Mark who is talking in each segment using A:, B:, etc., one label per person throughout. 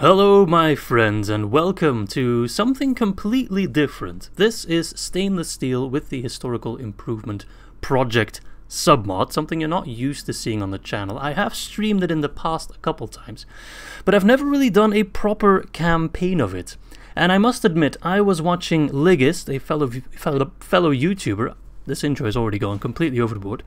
A: Hello, my friends, and welcome to something completely different. This is stainless steel with the historical improvement project submod, something you're not used to seeing on the channel. I have streamed it in the past a couple times, but I've never really done a proper campaign of it. And I must admit, I was watching Ligizd, a fellow fellow, fellow YouTuber. This intro is already gone completely overboard.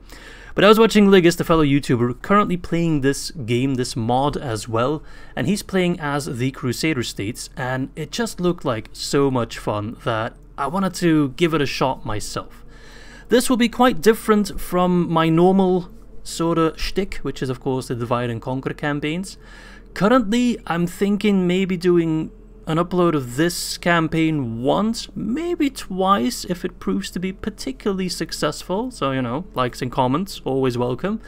A: But I was watching Ligizd, the fellow YouTuber, currently playing this game, this mod as well, and he's playing as the Crusader States, and it just looked like so much fun that I wanted to give it a shot myself. This will be quite different from my normal sort of shtick, which is of course the Divide and Conquer campaigns. Currently, I'm thinking maybe doing an upload of this campaign once, maybe twice if it proves to be particularly successful. So, you know, likes and comments, always welcome.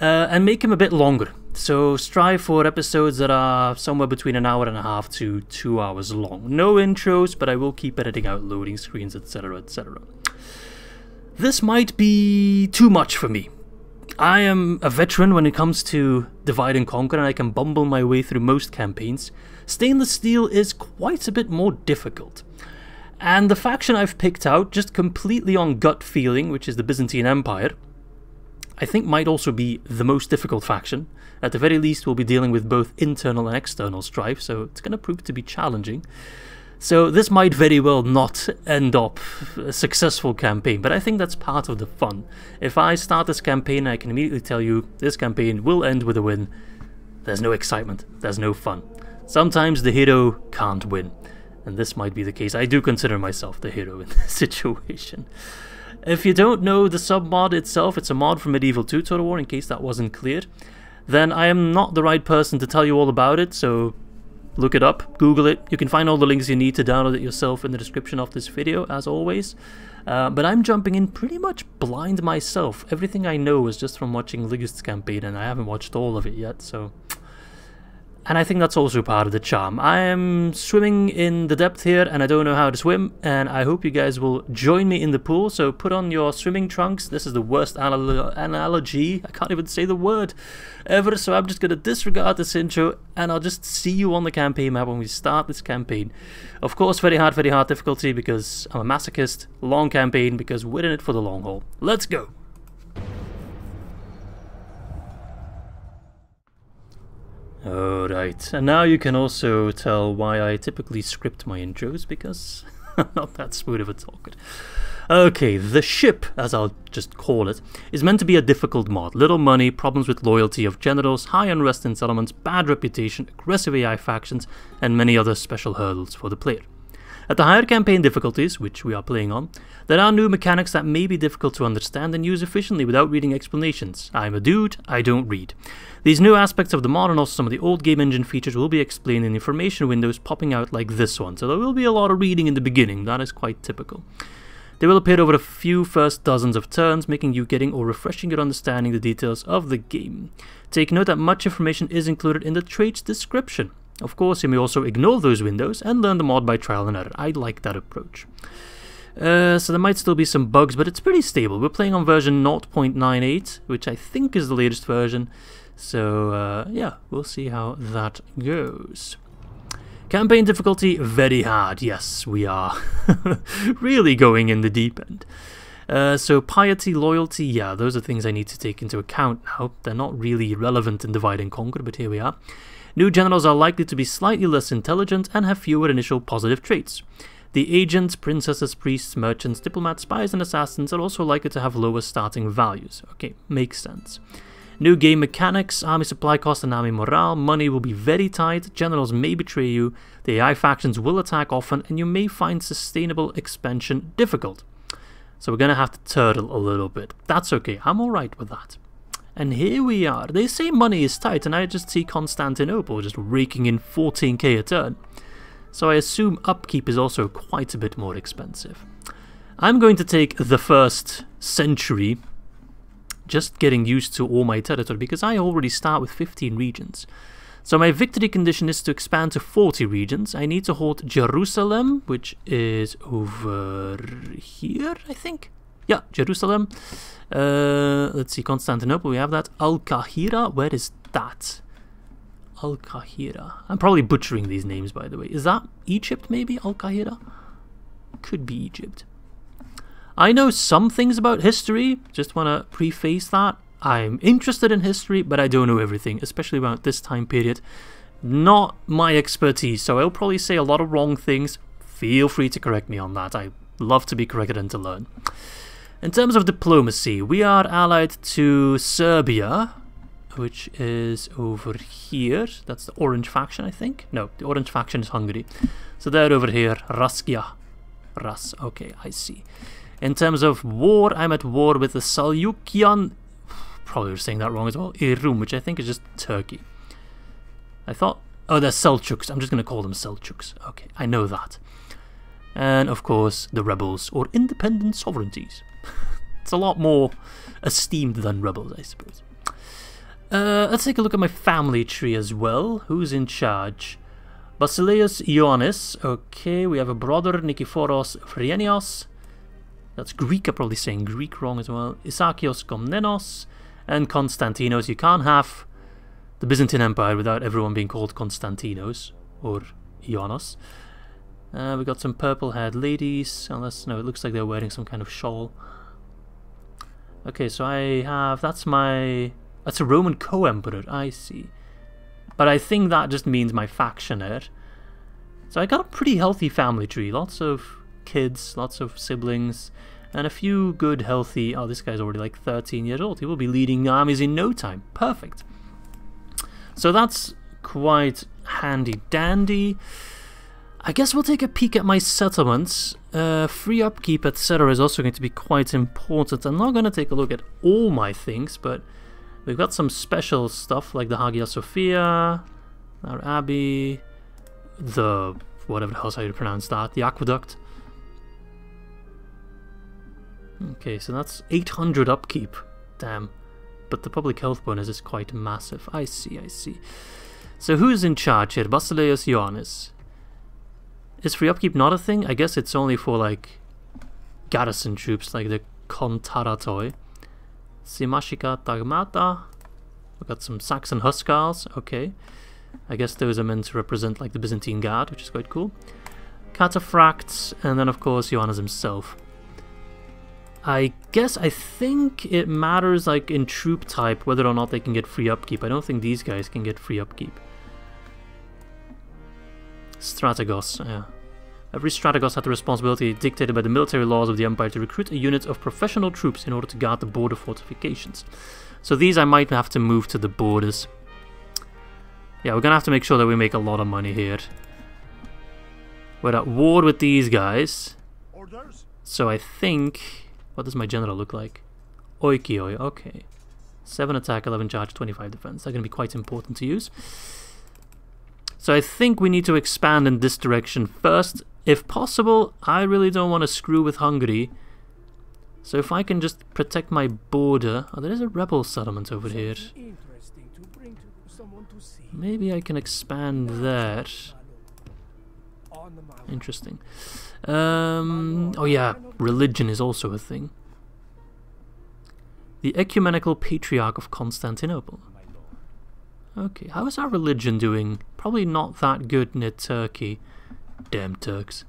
A: Uh, and make them a bit longer. So strive for episodes that are somewhere between an hour and a half to two hours long. No intros, but I will keep editing out loading screens, etc., etc. This might be too much for me. I am a veteran when it comes to divide and conquer, and I can bumble my way through most campaigns stainless steel is quite a bit more difficult. And the faction I've picked out, just completely on gut feeling, which is the Byzantine Empire, I think might also be the most difficult faction. At the very least, we'll be dealing with both internal and external strife, so it's going to prove to be challenging. So this might very well not end up a successful campaign, but I think that's part of the fun. If I start this campaign, I can immediately tell you this campaign will end with a win. There's no excitement, there's no fun. Sometimes the hero can't win, and this might be the case. I do consider myself the hero in this situation. If you don't know the sub-mod itself, it's a mod from Medieval 2 Total War, in case that wasn't clear, then I am not the right person to tell you all about it, so look it up, Google it. You can find all the links you need to download it yourself in the description of this video, as always. Uh, but I'm jumping in pretty much blind myself. Everything I know is just from watching Ligizd's campaign, and I haven't watched all of it yet, so and I think that's also part of the charm. I am swimming in the depth here and I don't know how to swim and I hope you guys will join me in the pool. So put on your swimming trunks. This is the worst anal analogy. I can't even say the word ever. So I'm just going to disregard this intro and I'll just see you on the campaign map when we start this campaign. Of course, very hard, very hard difficulty because I'm a masochist. Long campaign because we're in it for the long haul. Let's go. Alright, and now you can also tell why I typically script my intros, because I'm not that smooth of a talker. Okay, the ship, as I'll just call it, is meant to be a difficult mod. Little money, problems with loyalty of generals, high unrest in settlements, bad reputation, aggressive AI factions, and many other special hurdles for the player. At the higher campaign difficulties, which we are playing on, there are new mechanics that may be difficult to understand and use efficiently without reading explanations. I'm a dude, I don't read. These new aspects of the mod and also some of the old game engine features will be explained in information windows popping out like this one, so there will be a lot of reading in the beginning, that is quite typical. They will appear over a few first dozens of turns, making you getting or refreshing your understanding the details of the game. Take note that much information is included in the traits description. Of course, you may also ignore those windows and learn the mod by trial and error. I like that approach. Uh, so there might still be some bugs, but it's pretty stable. We're playing on version 0.98, which I think is the latest version. So uh, yeah, we'll see how that goes. Campaign difficulty, very hard. Yes, we are really going in the deep end. Uh, so piety, loyalty, yeah, those are things I need to take into account now. They're not really relevant in Divide and Conquer, but here we are. New generals are likely to be slightly less intelligent and have fewer initial positive traits. The agents, princesses, priests, merchants, diplomats, spies, and assassins are also likely to have lower starting values. Okay, makes sense. New game mechanics, army supply cost and army morale, money will be very tight, generals may betray you, the AI factions will attack often, and you may find sustainable expansion difficult. So we're gonna have to turtle a little bit. That's okay, I'm alright with that. And here we are. They say money is tight, and I just see Constantinople just raking in 14k a turn. So I assume upkeep is also quite a bit more expensive. I'm going to take the first century, just getting used to all my territory, because I already start with 15 regions. So my victory condition is to expand to 40 regions. I need to hold Jerusalem, which is over here, I think. Yeah, Jerusalem. Uh, let's see, Constantinople, we have that. Al-Qahira, where is that? Al Qahira. I'm probably butchering these names, by the way. Is that Egypt, maybe? Al Qahira? Could be Egypt. I know some things about history. Just want to preface that. I'm interested in history, but I don't know everything, especially about this time period. Not my expertise, so I'll probably say a lot of wrong things. Feel free to correct me on that. I love to be corrected and to learn. In terms of diplomacy, we are allied to Serbia, which is over here. That's the orange faction, I think. No, the orange faction is Hungary. So they're over here, Raskia. Ras, okay, I see. In terms of war, I'm at war with the Seljukian, probably saying that wrong as well, Irum, which I think is just Turkey. I thought, oh, they're Seljuks. I'm just going to call them Seljuks. Okay, I know that. And of course, the rebels, or independent sovereignties. it's a lot more esteemed than rebels, I suppose. Uh, let's take a look at my family tree as well. Who's in charge? Basileus Ioannis. Okay, we have a brother, Nikiforos Phryanios. That's Greek, I'm probably saying Greek wrong as well. Isakios Komnenos and Konstantinos. You can't have the Byzantine Empire without everyone being called Konstantinos or Ioannos. Uh, we got some purple-haired ladies, unless, no, it looks like they're wearing some kind of shawl. Okay, so I have, that's my, that's a Roman co-emperor, I see. But I think that just means my factioner. So I got a pretty healthy family tree, lots of kids, lots of siblings, and a few good, healthy... Oh, this guy's already like 13 years old. He will be leading armies in no time. Perfect. So that's quite handy-dandy. I guess we'll take a peek at my settlements. Uh, free upkeep, etc. is also going to be quite important. I'm not going to take a look at all my things, but we've got some special stuff like the Hagia Sophia, our Abbey, the... whatever the hell's how you pronounce that, the Aqueduct. Okay, so that's 800 upkeep. Damn. But the public health bonus is quite massive. I see, I see. So who's in charge here? Basileus Ioannis. Is free upkeep not a thing? I guess it's only for, like, garrison troops, like the Kontaratoi. Simashika Tagmata. We've got some Saxon Huscarls. Okay. I guess those are meant to represent, like, the Byzantine Guard, which is quite cool. Cataphracts, and then, of course, Ioannis himself. I guess I think it matters like in troop type whether or not they can get free upkeep. I don't think these guys can get free upkeep. Strategos, yeah. Every Strategos had the responsibility dictated by the military laws of the Empire to recruit a unit of professional troops in order to guard the border fortifications. So these I might have to move to the borders. Yeah, we're gonna have to make sure that we make a lot of money here. We're at war with these guys. Orders. So I think what does my general look like? Oikioi, okay. 7 attack, 11 charge, 25 defense. They're going to be quite important to use. So I think we need to expand in this direction first. If possible, I really don't want to screw with Hungary. So if I can just protect my border... Oh, there is a rebel settlement over here. Maybe I can expand there. Interesting. Um, oh yeah, religion is also a thing. The Ecumenical Patriarch of Constantinople. Okay, how is our religion doing? Probably not that good near Turkey. Damn Turks.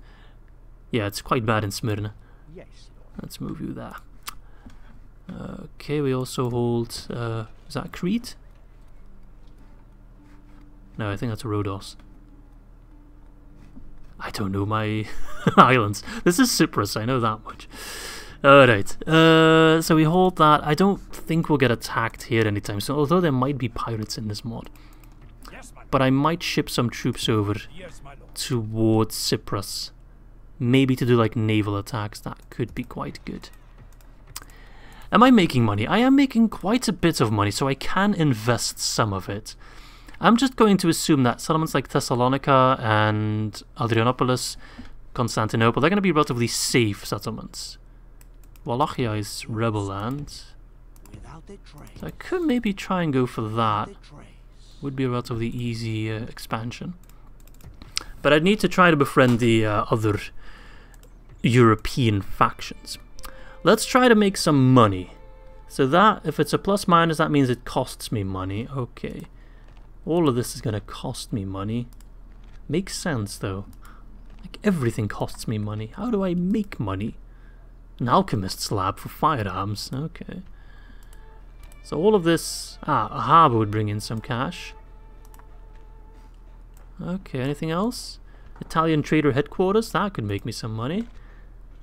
A: Yeah, it's quite bad in Smyrna. Yes. Let's move you there. Okay, we also hold... Uh, is that Crete? No, I think that's Rhodos. I don't know my islands. This is Cyprus, I know that much. Alright, uh, so we hold that. I don't think we'll get attacked here anytime soon, although there might be pirates in this mod. But I might ship some troops over towards Cyprus. Maybe to do like naval attacks, that could be quite good. Am I making money? I am making quite a bit of money, so I can invest some of it. I'm just going to assume that settlements like Thessalonica and Adrianopolis, Constantinople, they're going to be relatively safe settlements. Wallachia is rebel land. So I could maybe try and go for that. Would be a relatively easy uh, expansion. But I'd need to try to befriend the uh, other European factions. Let's try to make some money. So that, if it's a plus minus, that means it costs me money. Okay. All of this is going to cost me money. Makes sense, though. Like, everything costs me money. How do I make money? An alchemist's lab for firearms. Okay. So all of this... Ah, a harbour would bring in some cash. Okay, anything else? Italian trader headquarters. That could make me some money.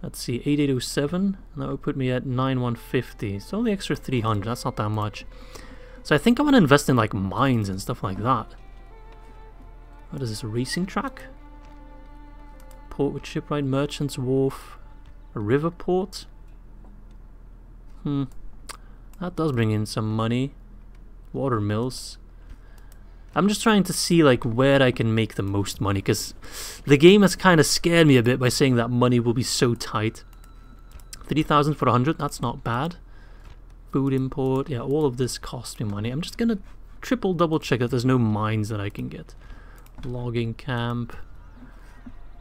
A: Let's see, 8807. That would put me at 9150. So only extra 300. That's not that much. So I think I'm going to invest in like mines and stuff like that. What is this, a racing track? Port with shipwright, merchants, wharf, a river port? Hmm. That does bring in some money. Water mills. I'm just trying to see like where I can make the most money because the game has kind of scared me a bit by saying that money will be so tight. 3000 for 100, that's not bad. Food import, yeah, all of this costs me money. I'm just gonna triple double check that there's no mines that I can get. Logging camp.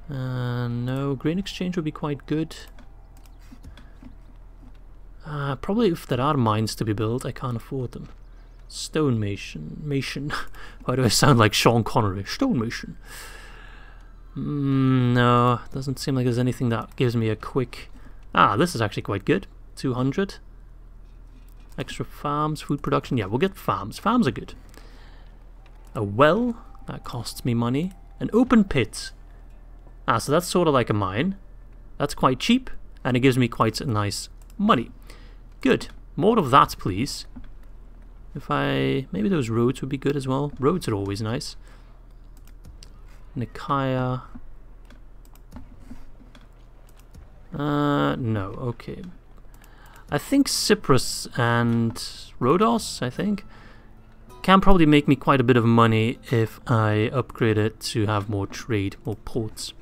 A: Uh, no, grain exchange would be quite good. Uh, probably if there are mines to be built, I can't afford them. Stonemason. Mason. Why do I sound like Sean Connery? Stonemason. Mm, no, doesn't seem like there's anything that gives me a quick... Ah, this is actually quite good. 200. Extra farms, food production. Yeah, we'll get farms. Farms are good. A well. That costs me money. An open pit. Ah, so that's sort of like a mine. That's quite cheap, and it gives me quite nice money. Good. More of that, please. If I... Maybe those roads would be good as well. Roads are always nice. Nicaea. Uh, no, okay. I think Cyprus and Rhodos, I think, can probably make me quite a bit of money if I upgrade it to have more trade, more ports.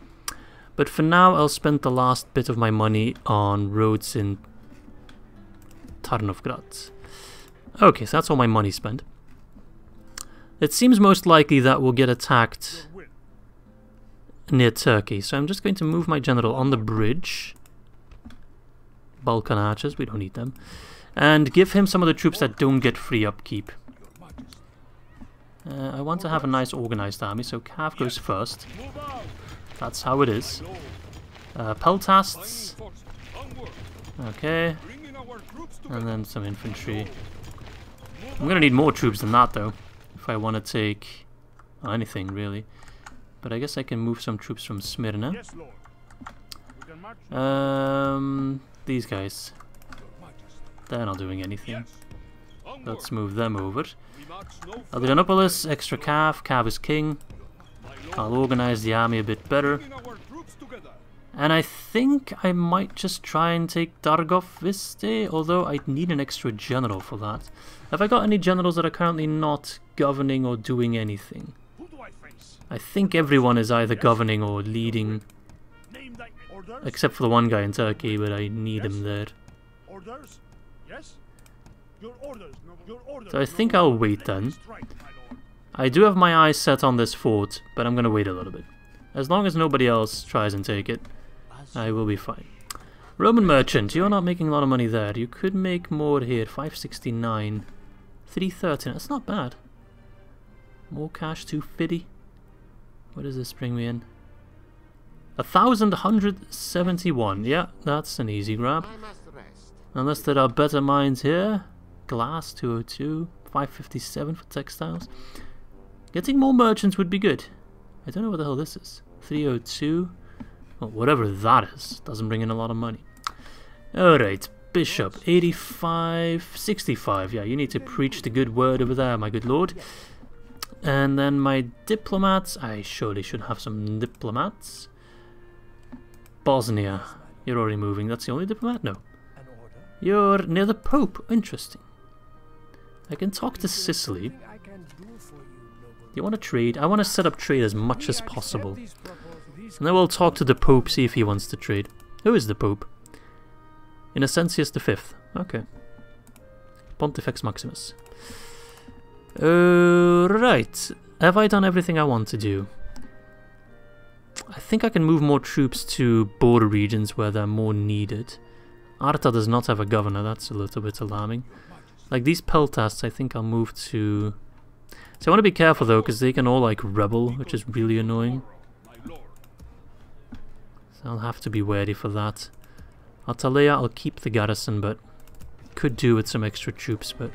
A: But for now, I'll spend the last bit of my money on roads in Tarnovgrad. Okay, so that's all my money spent. It seems most likely that we'll get attacked near Turkey, so I'm just going to move my general on the bridge. Balkan archers, we don't need them. And give him some of the troops that don't get free upkeep. Uh, I want to have a nice organized army, so Cav goes first. That's how it is. Uh, Peltasts. Okay. And then some infantry. I'm gonna need more troops than that though, if I want to take anything really. But I guess I can move some troops from Smyrna. Um, these guys. They're not doing anything. Let's move them over. Adrianopolis, extra calf, calf is king. I'll organize the army a bit better. And I think I might just try and take Dargov this day, although I'd need an extra general for that. Have I got any generals that are currently not governing or doing anything? I think everyone is either governing or leading, except for the one guy in Turkey, but I need him there. So I think I'll wait then. I do have my eyes set on this fort, but I'm gonna wait a little bit. As long as nobody else tries and take it, I will be fine. Roman merchant, you're not making a lot of money there. You could make more here. 569. 313. That's not bad. More cash, 250. What does this bring me in? A thousand hundred seventy-one. Yeah, that's an easy grab. Unless there are better mines here. Glass 202, 557 for textiles. Getting more merchants would be good. I don't know what the hell this is. 302. Well, whatever that is, doesn't bring in a lot of money. Alright, Bishop, 85, 65. Yeah, you need to preach the good word over there, my good lord. And then my diplomats, I surely should have some diplomats. Bosnia, you're already moving, that's the only diplomat? No. You're near the Pope, interesting. I can talk to Sicily. Do you want to trade? I want to set up trade as much as possible. And then we'll talk to the Pope, see if he wants to trade. Who is the Pope? Innocentius V. Okay. Pontifex Maximus. Uh, right. Have I done everything I want to do? I think I can move more troops to border regions where they're more needed. Arta does not have a governor, that's a little bit alarming. Like these Peltasts, I think I'll move to So I want to be careful though, because they can all like rebel, which is really annoying. So I'll have to be wary for that. Atalaya, I'll keep the garrison, but could do with some extra troops, but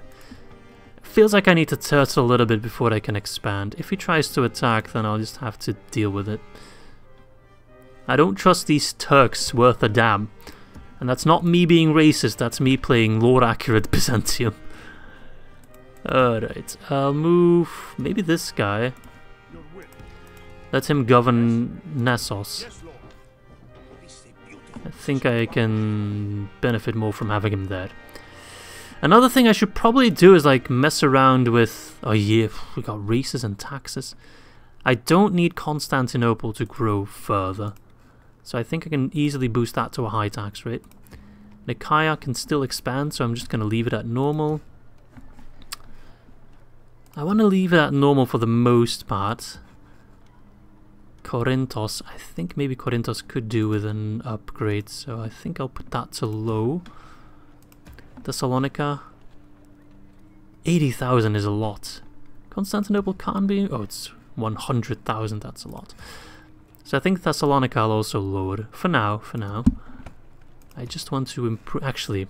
A: feels like I need to turtle a little bit before I can expand. If he tries to attack, then I'll just have to deal with it. I don't trust these Turks worth a damn. And that's not me being racist, that's me playing lore-accurate Byzantium. Alright, I'll move maybe this guy. Let him govern Nessos. I think I can benefit more from having him there. Another thing I should probably do is like mess around with... Oh yeah, we got races and taxes. I don't need Constantinople to grow further. So I think I can easily boost that to a high tax rate. Nicaea can still expand, so I'm just going to leave it at normal. I want to leave it at normal for the most part. Corinthos, I think maybe Corinthos could do with an upgrade, so I think I'll put that to low. Thessalonica, 80,000 is a lot. Constantinople can be, oh it's 100,000, that's a lot. So I think Thessalonica I'll also lower, for now, for now. I just want to improve, actually,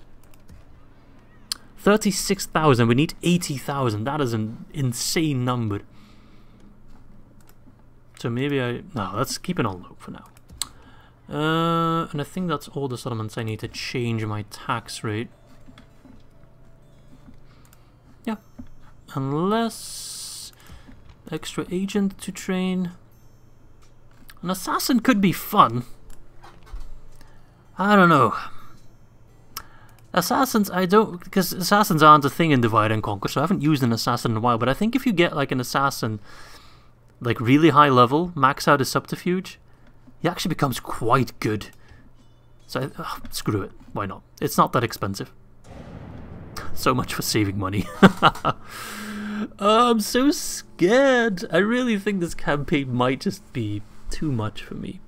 A: 36,000, we need 80,000, that is an insane number. So maybe I... No, let's keep it on low for now. Uh, and I think that's all the settlements I need to change my tax rate. Yeah. Unless... Extra agent to train. An assassin could be fun. I don't know. Assassins, I don't... Because assassins aren't a thing in Divide and Conquer, so I haven't used an assassin in a while. But I think if you get like an assassin like really high level, max out his subterfuge, he actually becomes quite good. So uh, screw it, why not? It's not that expensive. So much for saving money. oh, I'm so scared. I really think this campaign might just be too much for me.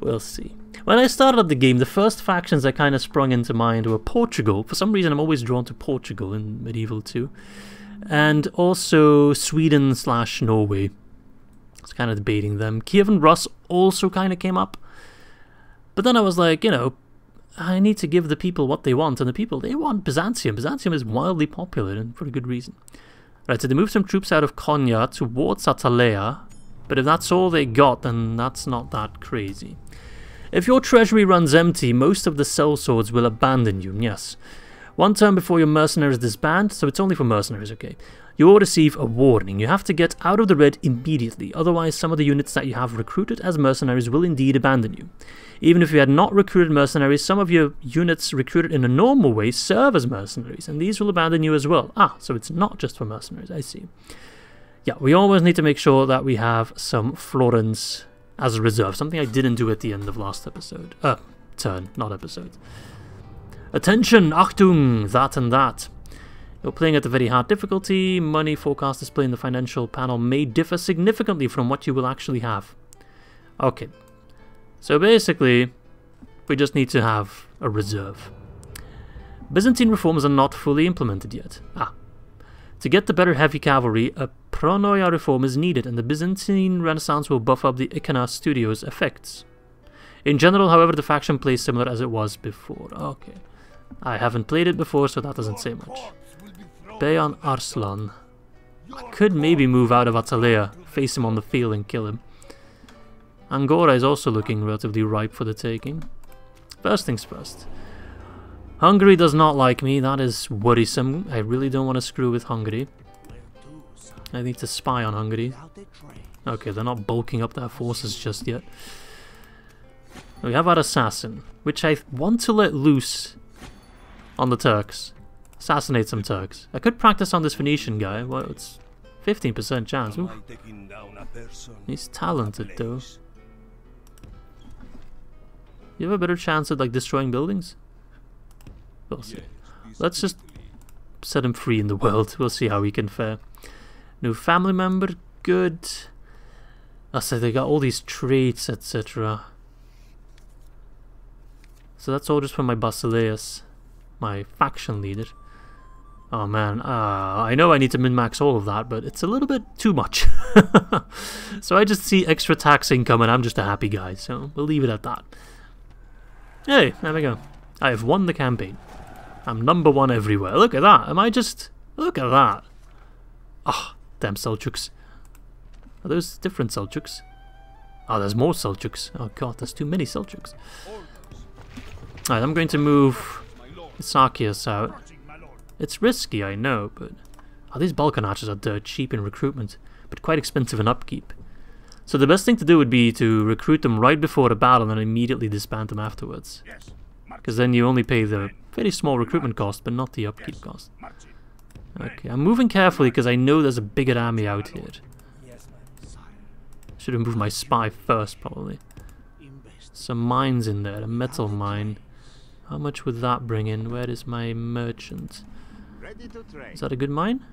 A: We'll see. When I started up the game, the first factions that kind of sprung into mind were Portugal. For some reason, I'm always drawn to Portugal in Medieval 2 and also Sweden slash Norway. It's kind of debating them. Kiev and Rus also kind of came up. But then I was like, you know, I need to give the people what they want, and the people, they want Byzantium. Byzantium is wildly popular, and for a good reason. Right, so they moved some troops out of Konya towards Atalaya, but if that's all they got, then that's not that crazy. If your treasury runs empty, most of the sellswords will abandon you, yes. One turn before your mercenaries disband, so it's only for mercenaries, okay. You will receive a warning. You have to get out of the red immediately, otherwise some of the units that you have recruited as mercenaries will indeed abandon you. Even if you had not recruited mercenaries, some of your units recruited in a normal way serve as mercenaries, and these will abandon you as well. Ah, so it's not just for mercenaries, I see. Yeah, we always need to make sure that we have some florins as a reserve, something I didn't do at the end of last episode. Uh, turn, not episode. Attention, Achtung, that and that. You're playing at a very hard difficulty. Money forecast display in the financial panel may differ significantly from what you will actually have. Okay. So basically, we just need to have a reserve. Byzantine reforms are not fully implemented yet. Ah. To get the better heavy cavalry, a pronoia reform is needed and the Byzantine Renaissance will buff up the Icona Studios effects. In general, however, the faction plays similar as it was before. Okay. I haven't played it before, so that doesn't say much. Bayan Arslan. I could maybe move out of Atalaya, face him on the field and kill him. Ankyra is also looking relatively ripe for the taking. First things first. Hungary does not like me, that is worrisome. I really don't want to screw with Hungary. I need to spy on Hungary. Okay, they're not bulking up their forces just yet. We have our assassin, which I want to let loose on the Turks. Assassinate some Turks. I could practice on this Phoenician guy. Well, it's 15% chance. Ooh. He's talented though. You have a better chance at like destroying buildings? We'll see. Let's just set him free in the world. We'll see how he can fare. New family member, good. I said they got all these traits, etc. So that's all just for my Basileus my faction leader. Oh man, uh, I know I need to min-max all of that, but it's a little bit too much. so I just see extra tax income and I'm just a happy guy, so we'll leave it at that. Hey, there we go. I have won the campaign. I'm number one everywhere. Look at that. Am I just... Look at that. Ah, oh, damn Seljuks. Are those different Seljuks? Oh, there's more Seljuks. Oh god, there's too many Seljuks. Alright, I'm going to move Sakias out. It's risky, I know, but... Oh, these Balkan archers are dirt cheap in recruitment, but quite expensive in upkeep. So the best thing to do would be to recruit them right before the battle and then immediately disband them afterwards. Because then you only pay the very small recruitment cost, but not the upkeep cost. Okay, I'm moving carefully because I know there's a bigger army out here. Should have moved my spy first, probably. Some mines in there, a metal mine. How much would that bring in? Where is my merchant? Is that a good mine?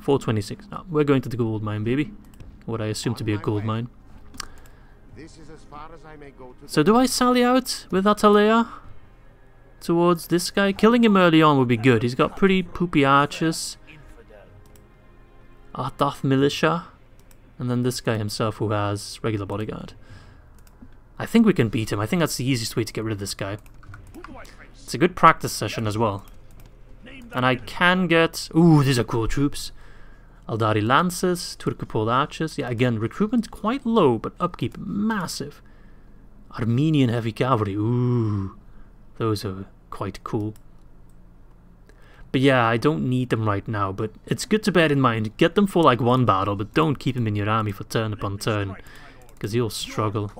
A: 426. No, we're going to the gold mine, baby. What I assume to be a gold mine. As as So do I sally out with Atalaya? Towards this guy? Killing him early on would be good. He's got pretty poopy archers. Ardath militia. And then this guy himself who has regular bodyguard. I think we can beat him. I think that's the easiest way to get rid of this guy. It's a good practice session as well. And I can get... Ooh, these are cool troops. Aldari Lancers, Turkopol Archers. Yeah, again, recruitment quite low, but upkeep massive. Armenian Heavy Cavalry. Ooh, those are quite cool. But yeah, I don't need them right now, but it's good to bear in mind. Get them for like one battle, but don't keep them in your army for turn upon turn, because you'll struggle.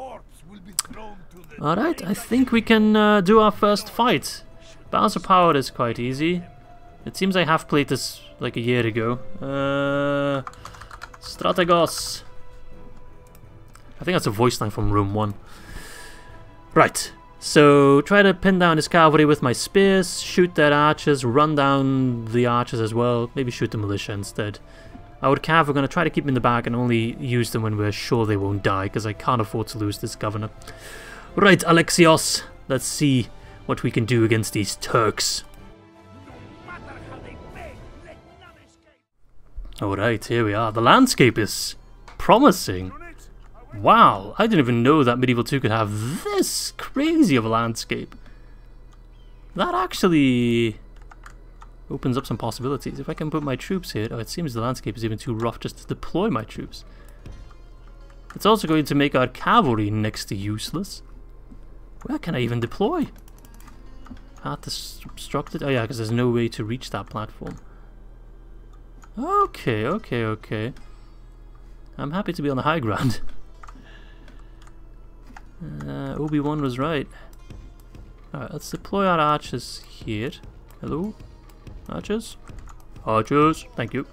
A: Alright, I think we can uh, do our first fight. Balance of Power is quite easy. It seems I have played this like a year ago. Uh, Strategos. I think that's a voice line from Rome 1. Right, so try to pin down his cavalry with my spears, shoot their archers, run down the archers as well, maybe shoot the militia instead. Our cav, we're going to try to keep in the back and only use them when we're sure they won't die, because I can't afford to lose this governor. Right, Alexios, let's see what we can do against these Turks. Alright, here we are. The landscape is promising. Wow, I didn't even know that Medieval 2 could have this crazy of a landscape. That actually opens up some possibilities. If I can put my troops here... Oh, it seems the landscape is even too rough just to deploy my troops. It's also going to make our cavalry next to useless. Where can I even deploy? Path obstructed? Oh yeah, because there's no way to reach that platform. Okay, okay, okay. I'm happy to be on the high ground. Uh, Obi-Wan was right. Alright, let's deploy our archers here. Hello? Archers? Archers! Thank you.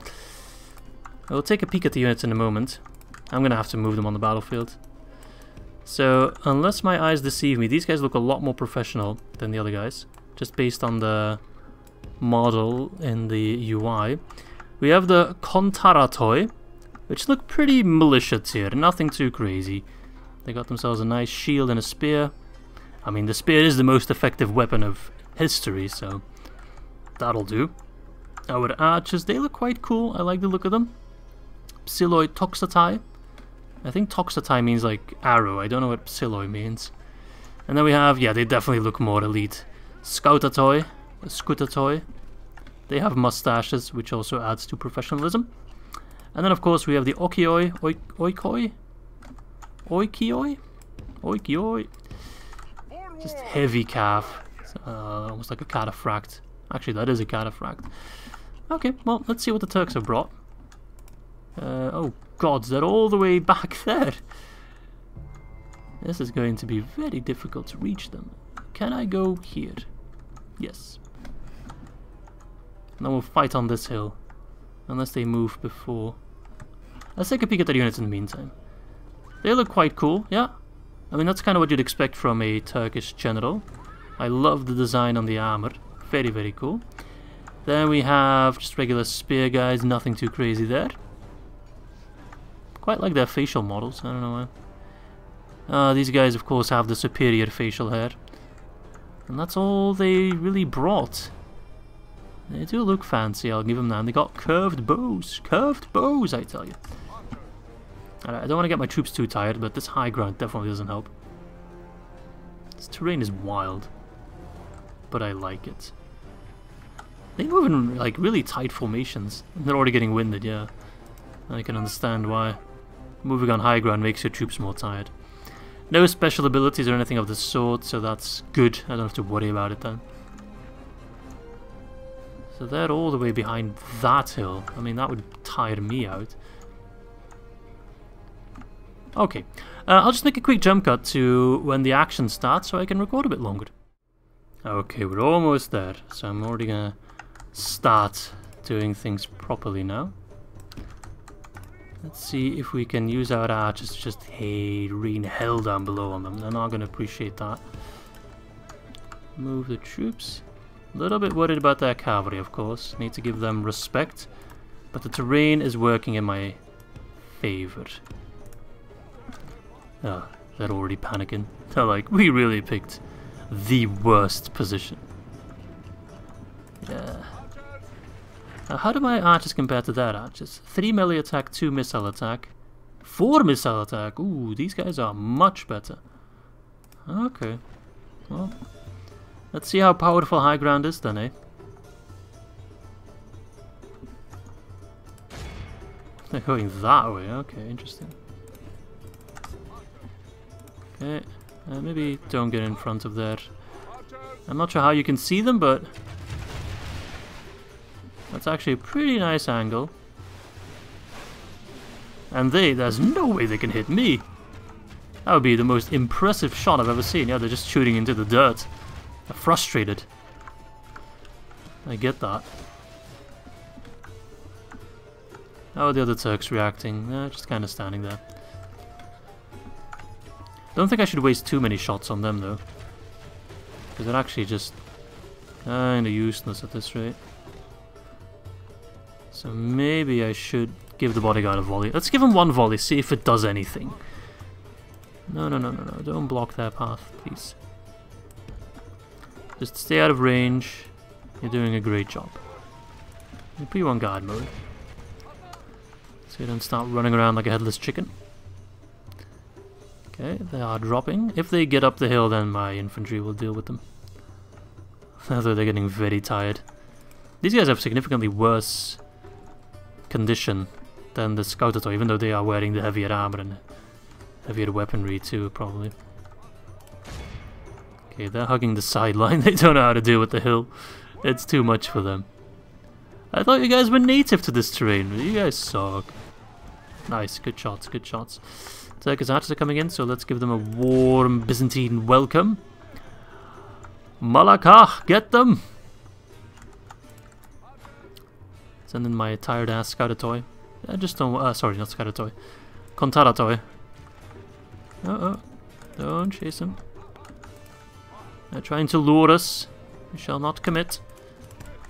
A: I'll take a peek at the units in a moment. I'm gonna have to move them on the battlefield. So, unless my eyes deceive me, these guys look a lot more professional than the other guys. Just based on the model in the UI. We have the Kontaratoi, which look pretty militia tier, nothing too crazy. They got themselves a nice shield and a spear. I mean, the spear is the most effective weapon of history, so that'll do. Our archers, they look quite cool. I like the look of them. Psiloi Toxotai. I think Toxotai means like arrow. I don't know what Psiloi means. And then we have, yeah, they definitely look more elite. Scoutatoi, Scutatoi. They have mustaches, which also adds to professionalism. And then, of course, we have the Okioi, Oikoi, Oikioi, Oikioi. Just heavy calf. Uh, almost like a cataphract. Actually, that is a cataphract. Okay, well, let's see what the Turks have brought. Uh, oh, god, they're all the way back there. This is going to be very difficult to reach them. Can I go here? Yes. And then we'll fight on this hill. Unless they move before. Let's take a peek at their units in the meantime. They look quite cool, yeah. I mean, that's kind of what you'd expect from a Turkish general. I love the design on the armor. Very, very cool. Then we have just regular spear guys, nothing too crazy there. Quite like their facial models, I don't know why. Uh, these guys, of course, have the superior facial hair. And that's all they really brought. They do look fancy, I'll give them that. And they got curved bows. Curved bows, I tell you. Alright, I don't want to get my troops too tired, but this high ground definitely doesn't help. This terrain is wild. But I like it. They move in like really tight formations. They're already getting winded, yeah. I can understand why. Moving on high ground makes your troops more tired. No special abilities or anything of the sort, so that's good. I don't have to worry about it then. So they're all the way behind that hill. I mean, that would tire me out. Okay, uh, I'll just make a quick jump cut to when the action starts so I can record a bit longer. Okay, we're almost there, so I'm already gonna start doing things properly now. Let's see if we can use our archers to just rain hell down below on them. They're not gonna appreciate that. Move the troops. A little bit worried about their cavalry, of course. Need to give them respect. But the terrain is working in my favor. Oh, they're already panicking. They're like, we really picked the worst position. Yeah. Now, how do my archers compare to their archers? 3 melee attack, 2 missile attack. 4 missile attack. Ooh, these guys are much better. Okay. Well, let's see how powerful high ground is then, eh? They're going that way. Okay, interesting. Okay, uh, maybe don't get in front of there. I'm not sure how you can see them, but that's actually a pretty nice angle. And they, there's no way they can hit me. That would be the most impressive shot I've ever seen. Yeah, they're just shooting into the dirt. They're frustrated. I get that. How are the other Turks reacting? They're just kind of standing there. Don't think I should waste too many shots on them though. Because they're actually just kinda useless at this rate. So maybe I should give the bodyguard a volley. Let's give him one volley, see if it does anything. No, no, no, no, no. Don't block their path, please. Just stay out of range. You're doing a great job. You put you on guard mode. So you don't start running around like a headless chicken. Okay, they are dropping. If they get up the hill, then my infantry will deal with them. Although they're getting very tired. These guys have significantly worse condition than the Scouter, even though they are wearing the heavier armor and heavier weaponry too, probably. Okay, they're hugging the sideline. they don't know how to deal with the hill. It's too much for them. I thought you guys were native to this terrain. You guys suck. Nice, good shots, good shots. Turkish archers are coming in, so let's give them a warm Byzantine welcome. Malakah, get them! Send in my tired ass scouter toy. I just don't. Uh, sorry, not toy. Kontaratoy. Uh oh. Don't chase him. They're trying to lure us. We shall not commit.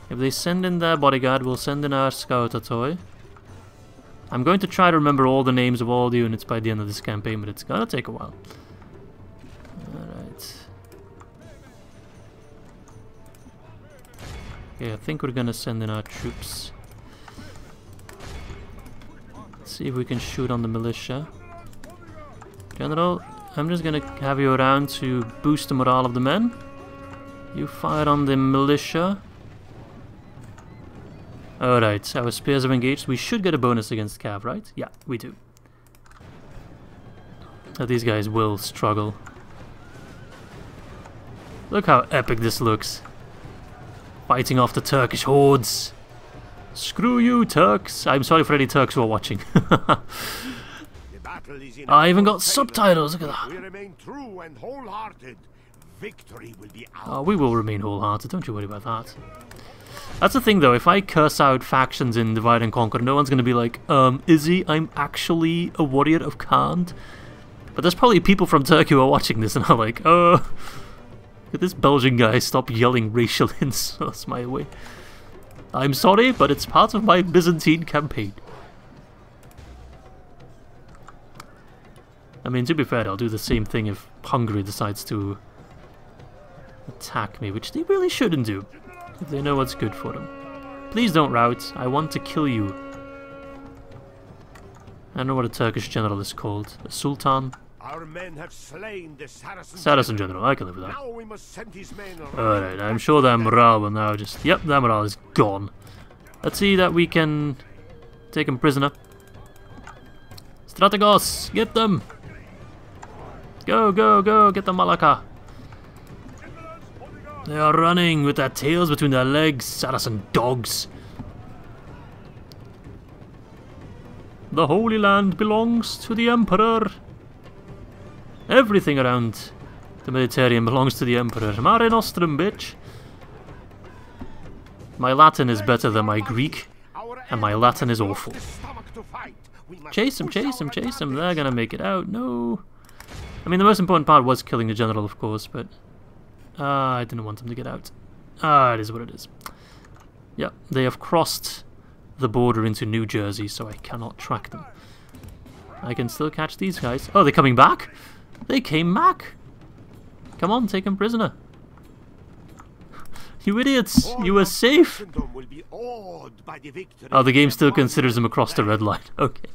A: If they send in their bodyguard, we'll send in our Scouter toy. I'm going to try to remember all the names of all the units by the end of this campaign, but it's gonna take a while. Alright. Okay, I think we're gonna send in our troops. See if we can shoot on the militia. General, I'm just gonna have you around to boost the morale of the men. You fire on the militia. Alright, our spears are engaged. We should get a bonus against Cav, right? Yeah, we do. Now these guys will struggle. Look how epic this looks. Fighting off the Turkish hordes. Screw you, Turks. I'm sorry for any Turks who are watching. I even got subtitles. Look at that. We remain true and wholehearted. Victory will be ours. Oh, we will remain wholehearted. Don't you worry about that. That's the thing though, if I curse out factions in Divide and Conquer, no one's gonna be like, um, Izzy, I'm actually a warrior of Khand. But there's probably people from Turkey who are watching this and are like, uh, could this Belgian guy stop yelling racial insults my way? I'm sorry, but it's part of my Byzantine campaign. I mean, to be fair, I'll do the same thing if Hungary decides to attack me, which they really shouldn't do if they know what's good for them. Please don't rout. I want to kill you. I don't know what a Turkish general is called. A sultan?
B: Our men have slain the Saracen.
A: Saracen general. I can live with that.
B: Now we must send his men
A: Alright, I'm sure their morale will now just... Yep, their morale is gone. Let's see that we can take him prisoner. Strategos, get them! Go, go, go, get the Malaka. They are running with their tails between their legs, Saracen dogs. The Holy Land belongs to the Emperor. Everything around the Mediterranean belongs to the Emperor. Mare Nostrum, bitch. My Latin is better than my Greek, and my Latin is awful. Chase him, chase him, chase him. They're gonna make it out. No. I mean, the most important part was killing the general, of course, but uh, I didn't want them to get out. Ah, uh, it is what it is. Yep, they have crossed the border into New Jersey, so I cannot track them. I can still catch these guys. Oh, they're coming back? They came back! Come on, take him prisoner. You idiots! You were safe! Oh, the game still considers him across the red line. Okay.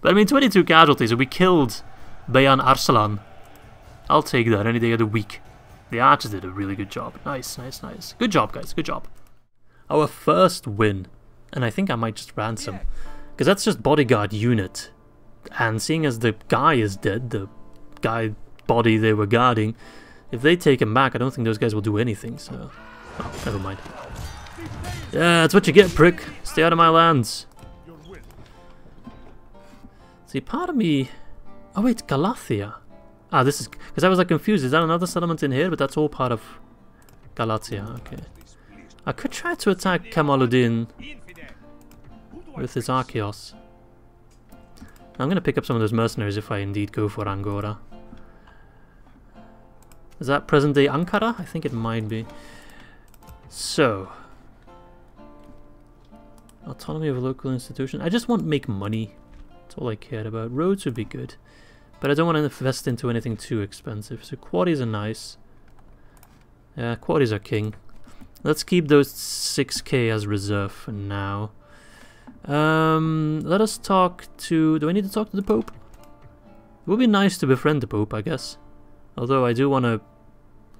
A: But I mean, 22 casualties, and we killed Bayan Arsalan. I'll take that any day of the week. The archers did a really good job. Nice, nice, nice. Good job, guys. Good job. Our first win. And I think I might just ransom. Because that's just bodyguard unit. And seeing as the guy is dead, the guy body they were guarding, if they take him back, I don't think those guys will do anything, so... Oh, never mind. Yeah, that's what you get, prick. Stay out of my lands. See, part of me... Oh wait, Galathia. Ah, this is... Because I was like confused. Is that another settlement in here? But that's all part of Galatia. Okay. I could try to attack Kamaluddin with his Archeos. I'm going to pick up some of those mercenaries if I indeed go for Angora. Is that present-day Ankara? I think it might be. So. Autonomy of a local institution. I just want to make money. That's all I cared about. Roads would be good. But I don't want to invest into anything too expensive. So quarries are nice. Yeah, quarries are king. Let's keep those 6k as reserve for now. Um, let us talk to... Do I need to talk to the Pope? It would be nice to befriend the Pope, I guess. Although I do want to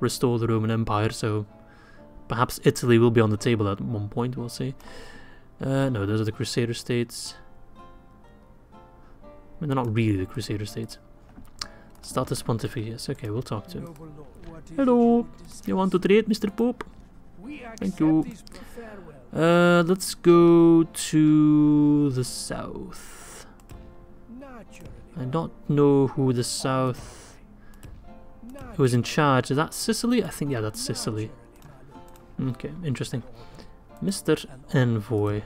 A: restore the Roman Empire, so perhaps Italy will be on the table at one point, we'll see. Uh, no, those are the Crusader states. I mean, they're not really the Crusader states. Status Pontificus. Okay, we'll talk to him. Hello. You want to trade, Mr. Pope? Thank you. Uh, let's go to the south. I don't know who the south... Who is in charge. Is that Sicily? I think, yeah, that's Sicily. Okay, interesting. Mr. Envoy.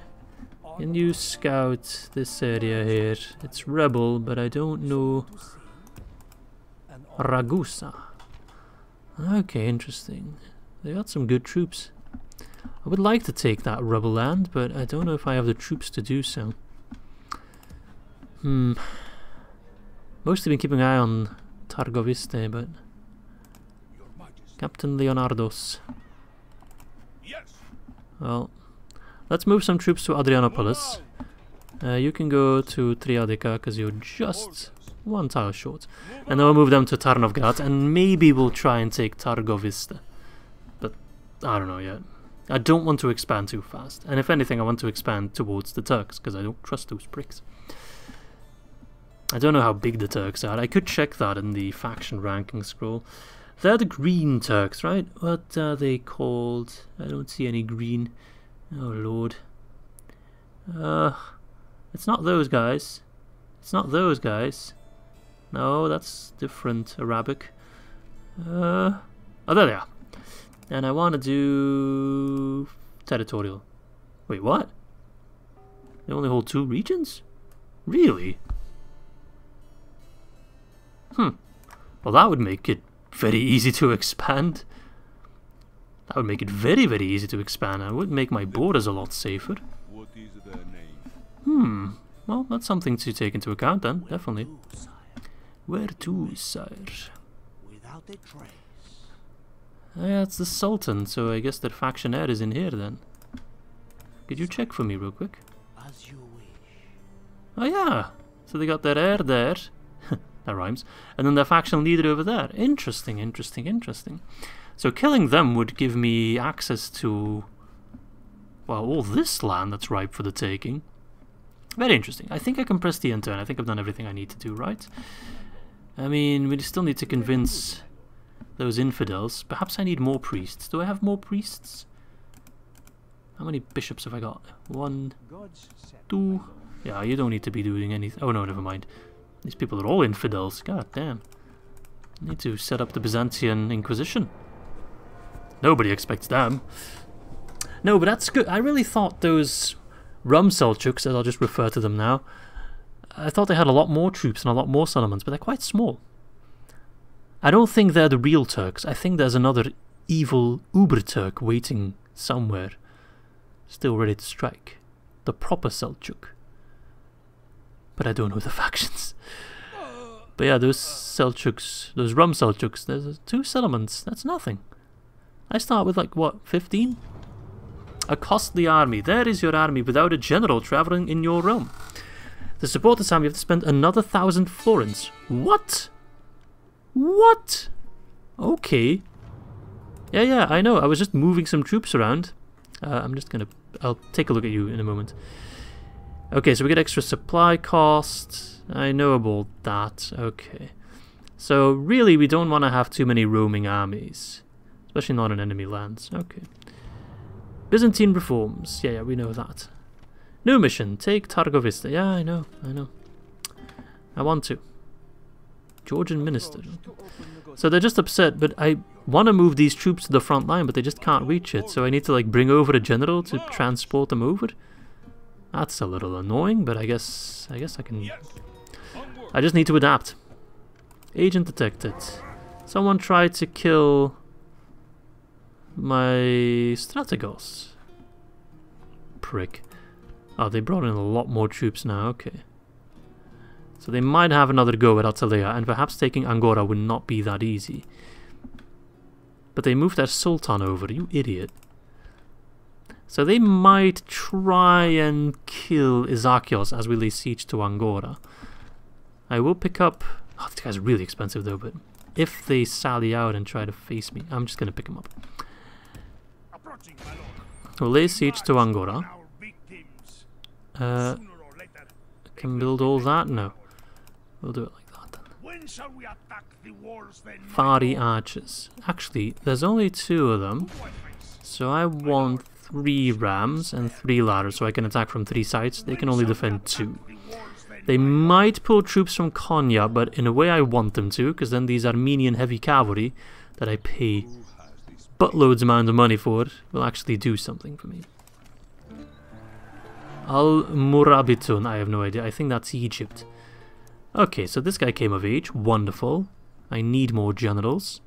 A: Can you scout this area here? It's rebel, but I don't know... Ragusa. Okay, interesting. They got some good troops. I would like to take that rebel land, but I don't know if I have the troops to do so. Hmm. Mostly been keeping an eye on Targoviste, but... Captain Leonardos. Yes. Well, let's move some troops to Adrianopolis. Uh, you can go to Triadica, because you're just one tile short. And then we'll move them to Tarnovgrad, and maybe we'll try and take Targoviste. But, I don't know yet. I don't want to expand too fast. And if anything, I want to expand towards the Turks, because I don't trust those pricks. I don't know how big the Turks are. I could check that in the faction ranking scroll. They're the green Turks, right? What are they called? I don't see any green. Oh, Lord. Uh, it's not those guys. It's not those guys. No, that's different Arabic. Uh, oh, there they are. And I want to do territorial. Wait, what? They only hold two regions? Really? Hmm. Well, that would make it very easy to expand. That would make it very, very easy to expand. It would make my borders a lot safer. Hmm. Well, that's something to take into account then, definitely. Where to, sire? Without a trace. Oh, Oh, yeah, it's the Sultan, so I guess the factionaire is in here then. Could you check for me real quick?
C: As you wish.
A: Oh yeah. So they got their heir there. that rhymes. And then their faction leader over there. Interesting, interesting, interesting. So killing them would give me access to well, all this land that's ripe for the taking. Very interesting. I think I can press the enter and I think I've done everything I need to do, right? I mean, we still need to convince those infidels. Perhaps I need more priests. Do I have more priests? How many bishops have I got? One, two. Yeah, you don't need to be doing anything. Oh no, never mind. These people are all infidels. God damn. Need to set up the Byzantine Inquisition. Nobody expects them. No, but that's good. I really thought those Rum Seljuks, as I'll just refer to them now, I thought they had a lot more troops and a lot more settlements, but they're quite small. I don't think they're the real Turks. I think there's another evil Uber Turk waiting somewhere, still ready to strike. The proper Seljuk. But I don't know the factions. But yeah, those Seljuks, those Rum Seljuks, there's two settlements. That's nothing. I start with like, what, 15? A costly army. There is your army without a general traveling in your realm. To support this army, you have to spend another thousand florins. What? What? Okay. Yeah, yeah, I know. I was just moving some troops around. Uh, I'm just gonna... I'll take a look at you in a moment. Okay, so we get extra supply cost. I know about that. Okay. So, really, we don't want to have too many roaming armies. Especially not in enemy lands. Okay. Byzantine reforms. Yeah, yeah, we know that. New mission. Take Targovista. Yeah, I know. I know. I want to. Georgian minister. So they're just upset, but I want to move these troops to the front line, but they just can't reach it. So I need to like bring over a general to transport them over. That's a little annoying, but I guess I guess I can. I just need to adapt. Agent detected. Someone tried to kill my strategos. Prick. Oh, they brought in a lot more troops now. Okay. So they might have another go at Atalaya, and perhaps taking Angora would not be that easy. But they moved their Sultan over, you idiot. So they might try and kill Isakios as we lay siege to Angora. I will pick up... Oh, this guy's really expensive though, but if they sally out and try to face me, I'm just going to pick him up. We'll lay siege to Angora. Uh, can build all that? No. We'll do it like that then.
B: when shall we attack the walls then?
A: Fari archers. Actually, there's only two of them.
B: Who I face?
A: So I want three rams and three ladders so I can attack from three sides. They can only defend two.
B: The walls then,
A: They might pull troops from Konya, but in a way I want them to, because then these Armenian heavy cavalry that I pay buttloads amount of money for will actually do something for me. Al Murabitun, I have no idea. I think that's Egypt. Okay, so this guy came of age. Wonderful. I need more generals.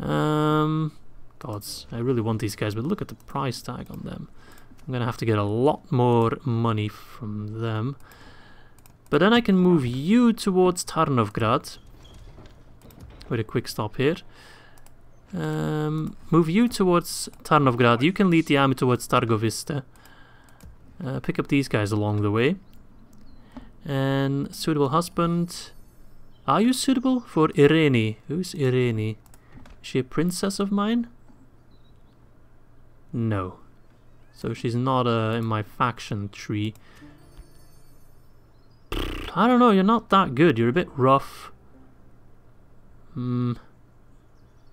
A: Um, gods, I really want these guys, but look at the price tag on them. I'm gonna have to get a lot more money from them. But then I can move you towards Tarnovgrad. With a quick stop here. Um, move you towards Tarnovgrad. You can lead the army towards Targovista. Uh, pick up these guys along the way. And suitable husband. Are you suitable for Irene? Who's Irene? Is she a princess of mine? No. So she's not uh, in my faction tree. I don't know, you're not that good. You're a bit rough. Hmm.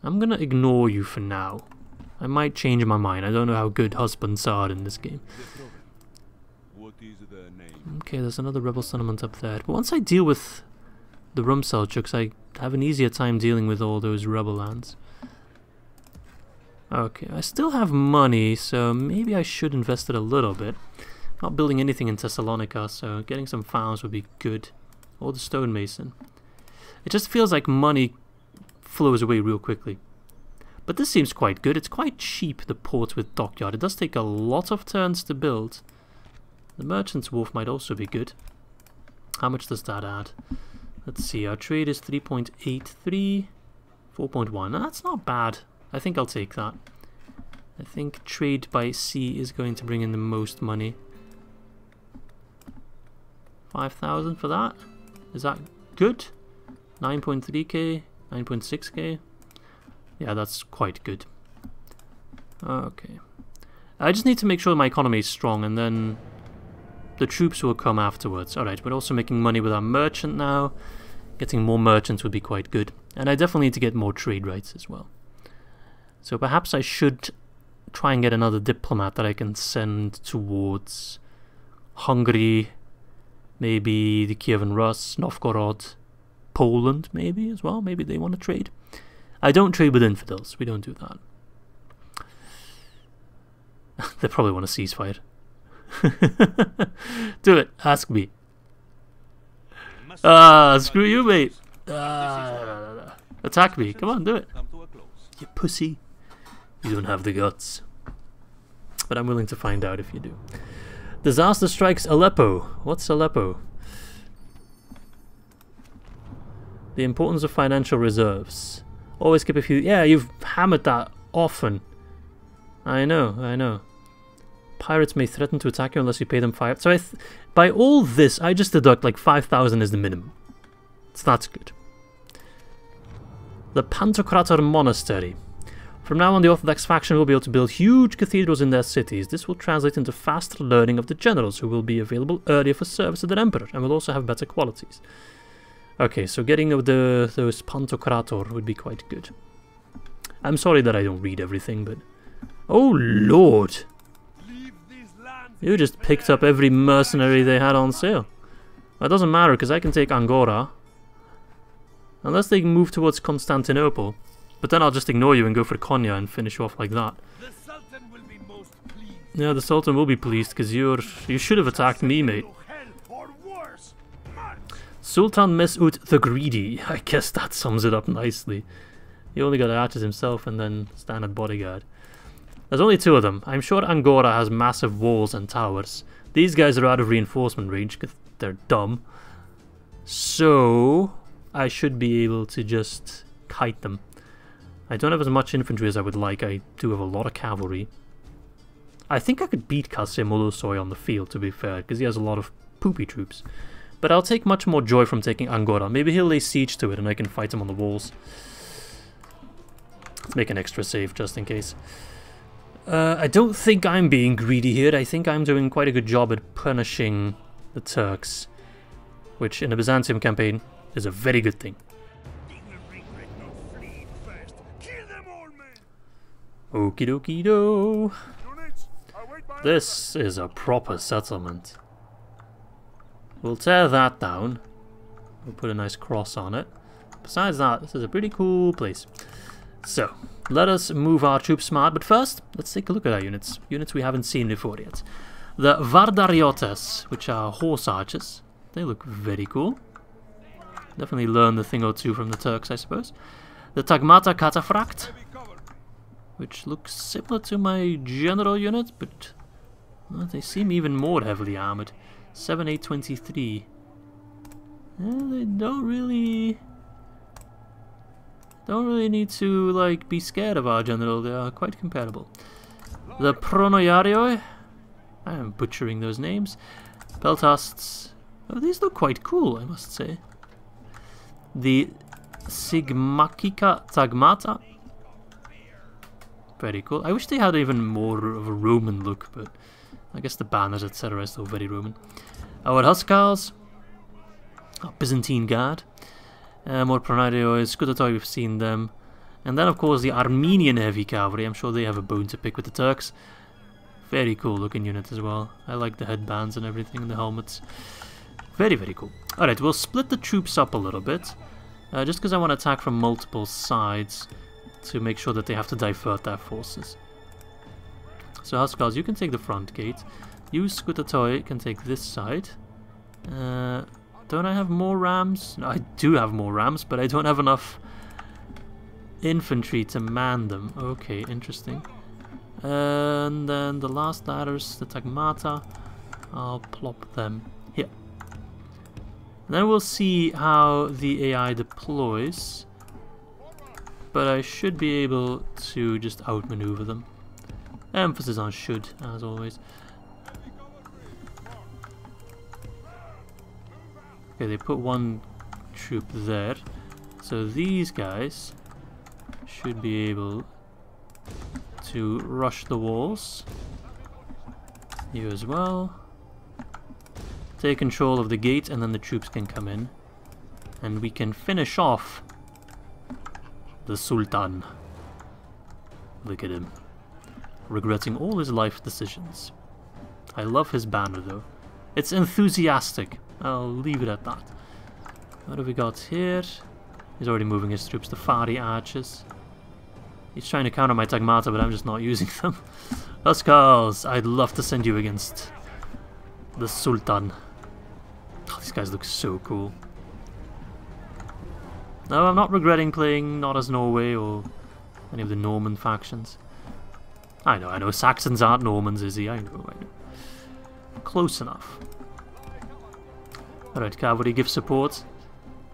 A: I'm gonna ignore you for now. I might change my mind. I don't know how good husbands are in this game.
D: What is their name?
A: Okay, there's another rebel settlement up there. But once I deal with the Rum I have an easier time dealing with all those rebel lands. Okay, I still have money, so maybe I should invest it a little bit. Not building anything in Thessalonica, so getting some farms would be good. Or the stonemason. It just feels like money flows away real quickly. But this seems quite good. It's quite cheap, the port with dockyard. It does take a lot of turns to build. The merchant's wharf might also be good. How much does that add? Let's see, our trade is 3.83, 4.1. That's not bad. I think I'll take that. I think trade by sea is going to bring in the most money. 5,000 for that? Is that good? 9.3k, 9.6k? Yeah, that's quite good. Okay. I just need to make sure my economy is strong and then the troops will come afterwards. Alright, we're also making money with our merchant now. Getting more merchants would be quite good. And I definitely need to get more trade rights as well. So perhaps I should try and get another diplomat that I can send towards Hungary, maybe the Kievan Rus, Novgorod, Poland maybe as well. Maybe they want to trade. I don't trade with infidels. We don't do that. they probably want a ceasefire. do it. Ask me. Ah, screw you, mate. Ah, attack me. Come on, do it. You pussy. You don't have the guts. But I'm willing to find out if you do. Disaster strikes Aleppo. What's Aleppo? The importance of financial reserves. Always keep a few. Yeah, you've hammered that often. I know, I know. Pirates may threaten to attack you unless you pay them five. So by all this, I just deduct like 5,000 is the minimum. So that's good. The Pantocrator Monastery. From now on, the Orthodox faction will be able to build huge cathedrals in their cities. This will translate into faster learning of the generals, who will be available earlier for service to their emperor, and will also have better qualities. Okay, so getting of the those Pantocrator would be quite good. I'm sorry that I don't read everything, but... Oh lord! You just picked up every mercenary they had on sale. That doesn't matter, because I can take Angora. Unless they move towards Constantinople. But then I'll just ignore you and go for Konya and finish you off like that. Yeah, the Sultan will be pleased, because you're... You should have attacked me, mate. Sultan Mesut the Greedy. I guess that sums it up nicely. He only got archers himself and then standard bodyguard. There's only two of them. I'm sure Angora has massive walls and towers. These guys are out of reinforcement range because they're dumb. So, I should be able to just kite them. I don't have as much infantry as I would like. I do have a lot of cavalry. I think I could beat Kasim Ulusoy on the field, to be fair, because he has a lot of poopy troops. But I'll take much more joy from taking Angora. Maybe he'll lay siege to it and I can fight him on the walls. Let's make an extra save just in case. Uh, I don't think I'm being greedy here. I think I'm doing quite a good job at punishing the Turks. Which in a Byzantium campaign is a very good thing. Okie dokie do. This is a proper settlement. We'll tear that down. We'll put a nice cross on it. Besides that, this is a pretty cool place. So, let us move our troops smart, but first, let's take a look at our units. Units we haven't seen before yet. The Vardariotes, which are horse archers. They look very cool. Definitely learn the thing or two from the Turks, I suppose. The Tagmata
D: cover.
A: which looks similar to my general unit, but well, they seem even more heavily armored. 7823. Eh, they don't really don't really need to like be scared of our general. They are quite compatible. The Pronoiarioi. I am butchering those names. Peltasts. Oh, these look quite cool, I must say. The Sigmakika Tagmata. Very cool. I wish they had even more of a Roman look, but I guess the banners, etc., are still very Roman. Our Huscarls. Our Byzantine Guard. Uh, more Pronariois, Skoutatoi, we've seen them. And then, of course, the Armenian Heavy Cavalry. I'm sure they have a bone to pick with the Turks. Very cool looking unit as well. I like the headbands and everything, the helmets. Very, very cool. Alright, we'll split the troops up a little bit. Uh, just because I want to attack from multiple sides to make sure that they have to divert their forces. So Huscarls, you can take the front gate. You, Skoutatoi, can take this side. Uh, don't I have more rams? No, I do have more rams, but I don't have enough infantry to man them. Okay, interesting. And then the last ladders, the Tagmata, I'll plop them here. And then we'll see how the AI deploys. But I should be able to just outmaneuver them. Emphasis on should, as always. Okay, they put one troop there. So these guys should be able to rush the walls. You as well. Take control of the gate and then the troops can come in. And we can finish off the Sultan. Look at him. Regretting all his life decisions. I love his banner though. It's enthusiastic. I'll leave it at that. What have we got here? He's already moving his troops to Fari Arches. He's trying to counter my Tagmata, but I'm just not using them. Huscarls, I'd love to send you against the Sultan. Oh, these guys look so cool. No, I'm not regretting playing not as Norway or any of the Norman factions. I know, I know, Saxons aren't Normans, is he? I know, I know. Close enough. Alright, cavalry, give support.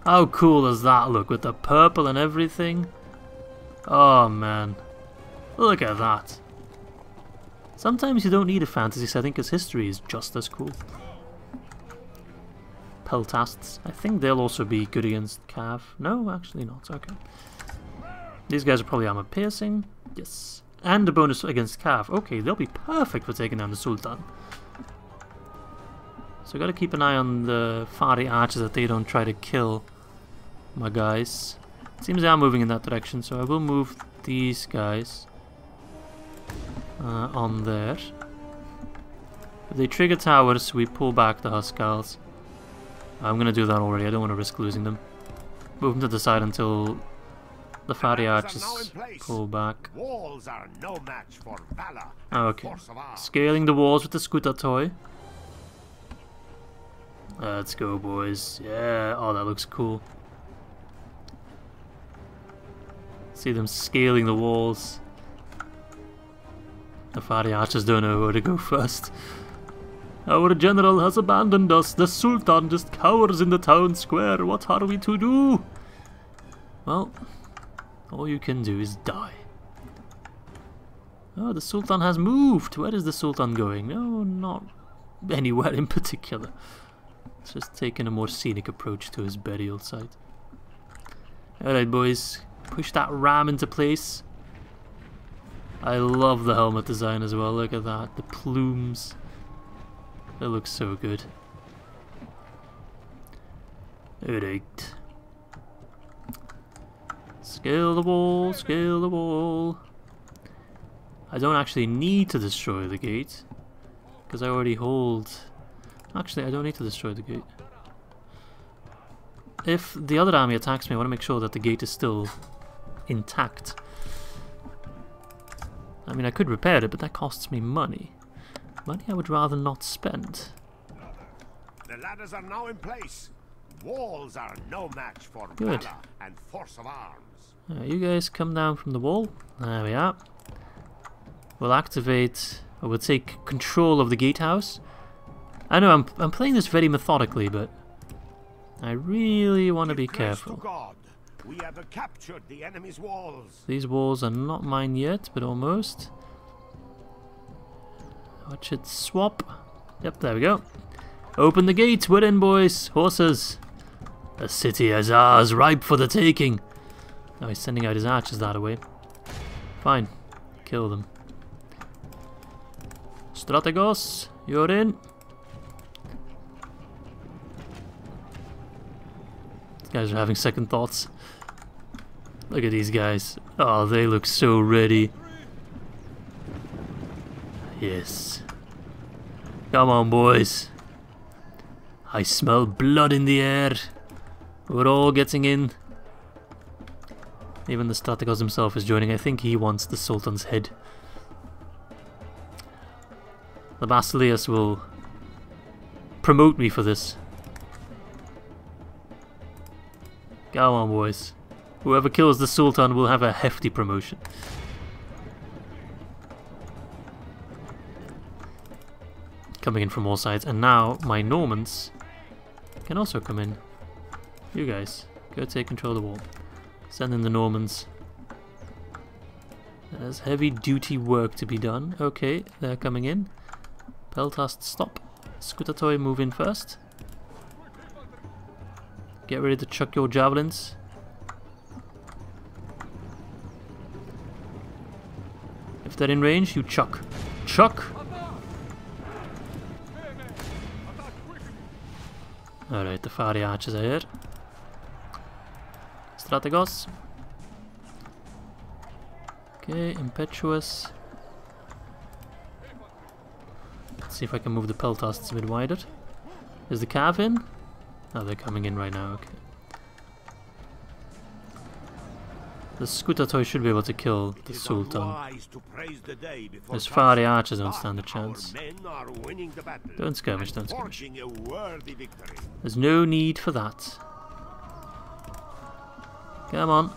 A: How cool does that look with the purple and everything? Oh man. Look at that. Sometimes you don't need a fantasy setting because history is just as cool. Peltasts. I think they'll also be good against Cav. No, actually not. Okay. These guys are probably armor piercing. Yes. And a bonus against Cav. Okay, they'll be perfect for taking down the Sultan. So I gotta keep an eye on the Fari archers that they don't try to kill my guys. It seems they are moving in that direction, so I will move these guys uh, on there. If they trigger towers, we pull back the Huscarls. I'm gonna do that already, I don't want to risk losing them. Move them to the side until the Fari archers pull back.
B: Walls are no match for valor.
A: Okay.
B: Force of arms.
A: Scaling the walls with the Skoutatoi. Let's go, boys. Yeah. Oh, that looks cool. See them scaling the walls. The Fari archers don't know where to go first. Our general has abandoned us. The Sultan just cowers in the town square. What are we to do? Well, all you can do is die. Oh, the Sultan has moved. Where is the Sultan going? No, not anywhere in particular. Just taking a more scenic approach to his burial site. Alright, boys. Push that ram into place. I love the helmet design as well. Look at that. The plumes. It looks so good. Alright. Scale the wall, scale the wall. I don't actually need to destroy the gate. Because I already hold... Actually, I don't need to destroy the gate. If the other army attacks me, I want to make sure that the gate is still intact. I mean, I could repair it, but that costs me money. Money I would rather not spend.
B: The ladders are now in place. Walls are no match for
A: Good.
B: valor and force of arms.
A: Uh, you guys come down from the wall. There we are. We'll activate, or we'll take control of the gatehouse. I know I'm, I'm playing this very methodically, but I really want to be careful.
B: We have captured the enemy's walls.
A: These walls are not mine yet, but almost. Watch it swap. Yep, there we go. Open the gates, we're in, boys. Horses. The city is ours, ripe for the taking. Now he's sending out his archers that way. Fine. Kill them. Strategos, you're in. Guys are having second thoughts. Look at these guys. Oh, they look so ready. Yes. Come on, boys. I smell blood in the air. We're all getting in. Even the Strategos himself is joining. I think he wants the Sultan's head. The Basileus will promote me for this. Come on, boys. Whoever kills the Sultan will have a hefty promotion. Coming in from all sides, and now my Normans can also come in. You guys, go take control of the wall. Send in the Normans. There's heavy duty work to be done. Okay, they're coming in. Peltast, stop. Skoutatoi, move in first. Get ready to chuck your javelins. If they're in range, you chuck. Chuck! Alright, the fiery archers are here. Strategos. Okay, impetuous. Let's see if I can move the peltasts a bit wider. Is the cav in? Oh, they're coming in right now, okay. The Skoutatoi should be able to kill the Sultan.
B: unwise to praise the day before
A: Those fiery archers don't stand a chance.
B: men are winning the battle
A: Don't skirmish, don't skirmish.
B: forging a worthy victory.
A: There's no need for that. Come on.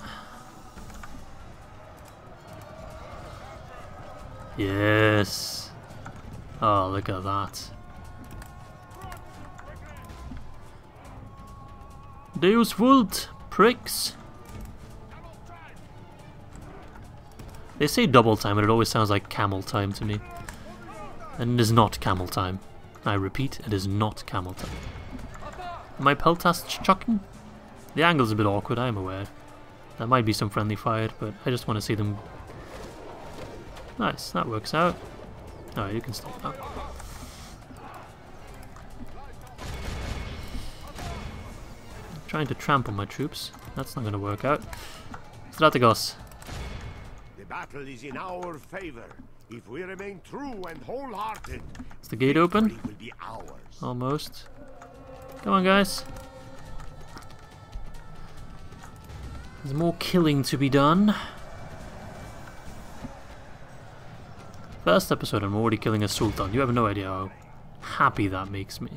A: Yes. Oh, look at that. Deus Vult, pricks. They say double time, but it always sounds like camel time to me. And it is not camel time. I repeat, it is not camel time. My I peltast chucking? The angle's a bit awkward, I'm aware. There might be some friendly fire, but I just want to see them. Nice, that works out. Alright, you can stop that. Trying to trample my troops. That's not going to work out. Strategos.
B: The battle is in our favor. If we remain true and wholehearted,
A: Is the gate open?
B: will be ours.
A: Almost. Come on, guys. There's more killing to be done. First episode, I'm already killing a Sultan. You have no idea how happy that makes me.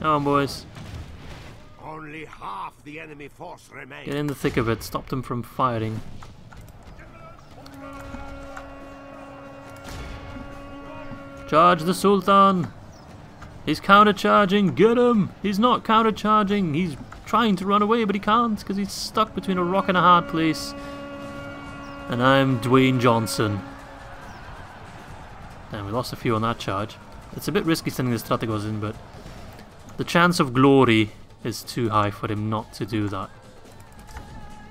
A: Come on, boys.
B: Only half the enemy force remains.
A: Get in the thick of it. Stop them from firing. Charge the Sultan! He's counter-charging! Get him! He's not counter-charging! He's trying to run away, but he can't because he's stuck between a rock and a hard place. And I'm Dwayne Johnson. Damn, we lost a few on that charge. It's a bit risky sending the Strategos in, but the chance of glory is too high for him not to do that.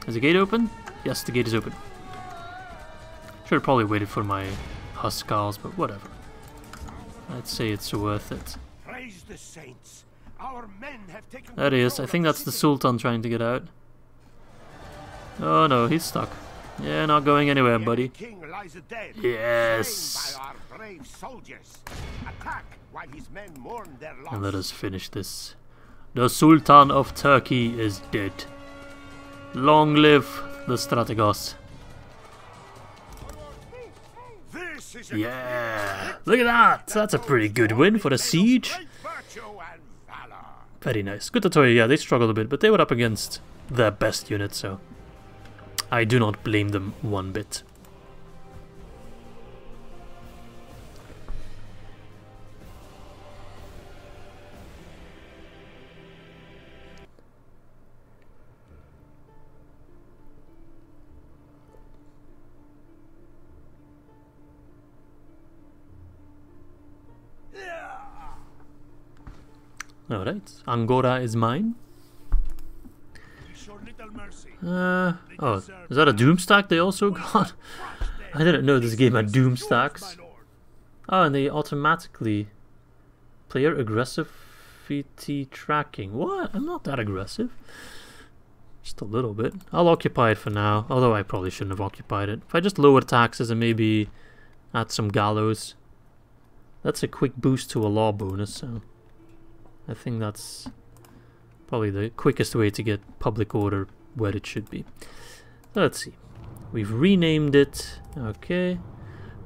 A: Is the gate open? Yes, the gate is open. Should have probably waited for my Huscarls, but whatever. I'd say it's worth it.
B: Praise the saints. Our men have taken
A: There he is. I think that's the. Sultan trying to get out. Oh no, he's stuck. Yeah, not going anywhere, buddy.
B: King lies dead.
A: Yes.
B: By our brave soldiers. Attack while his men mourn their loss.
A: And let us finish this. The Sultan of Turkey is dead. Long live the Strategos.
B: This is a
A: Yeah! Look at that! That's a pretty good win for the siege.
B: great virtue and valor.
A: Very nice. Good to tell you, yeah, they struggled a bit, but they were up against their best unit, so I do not blame them one bit. Alright, Angora is mine. Uh, oh, is that a Doom stack they also got? I didn't know this game had Doom stacks. Oh, and they automatically player aggressivity tracking. What? I'm not that aggressive. Just a little bit. I'll occupy it for now, although I probably shouldn't have occupied it. If I just lower taxes and maybe add some gallows, that's a quick boost to a law bonus, so I think that's probably the quickest way to get public order where it should be. Let's see. We've renamed it. Okay.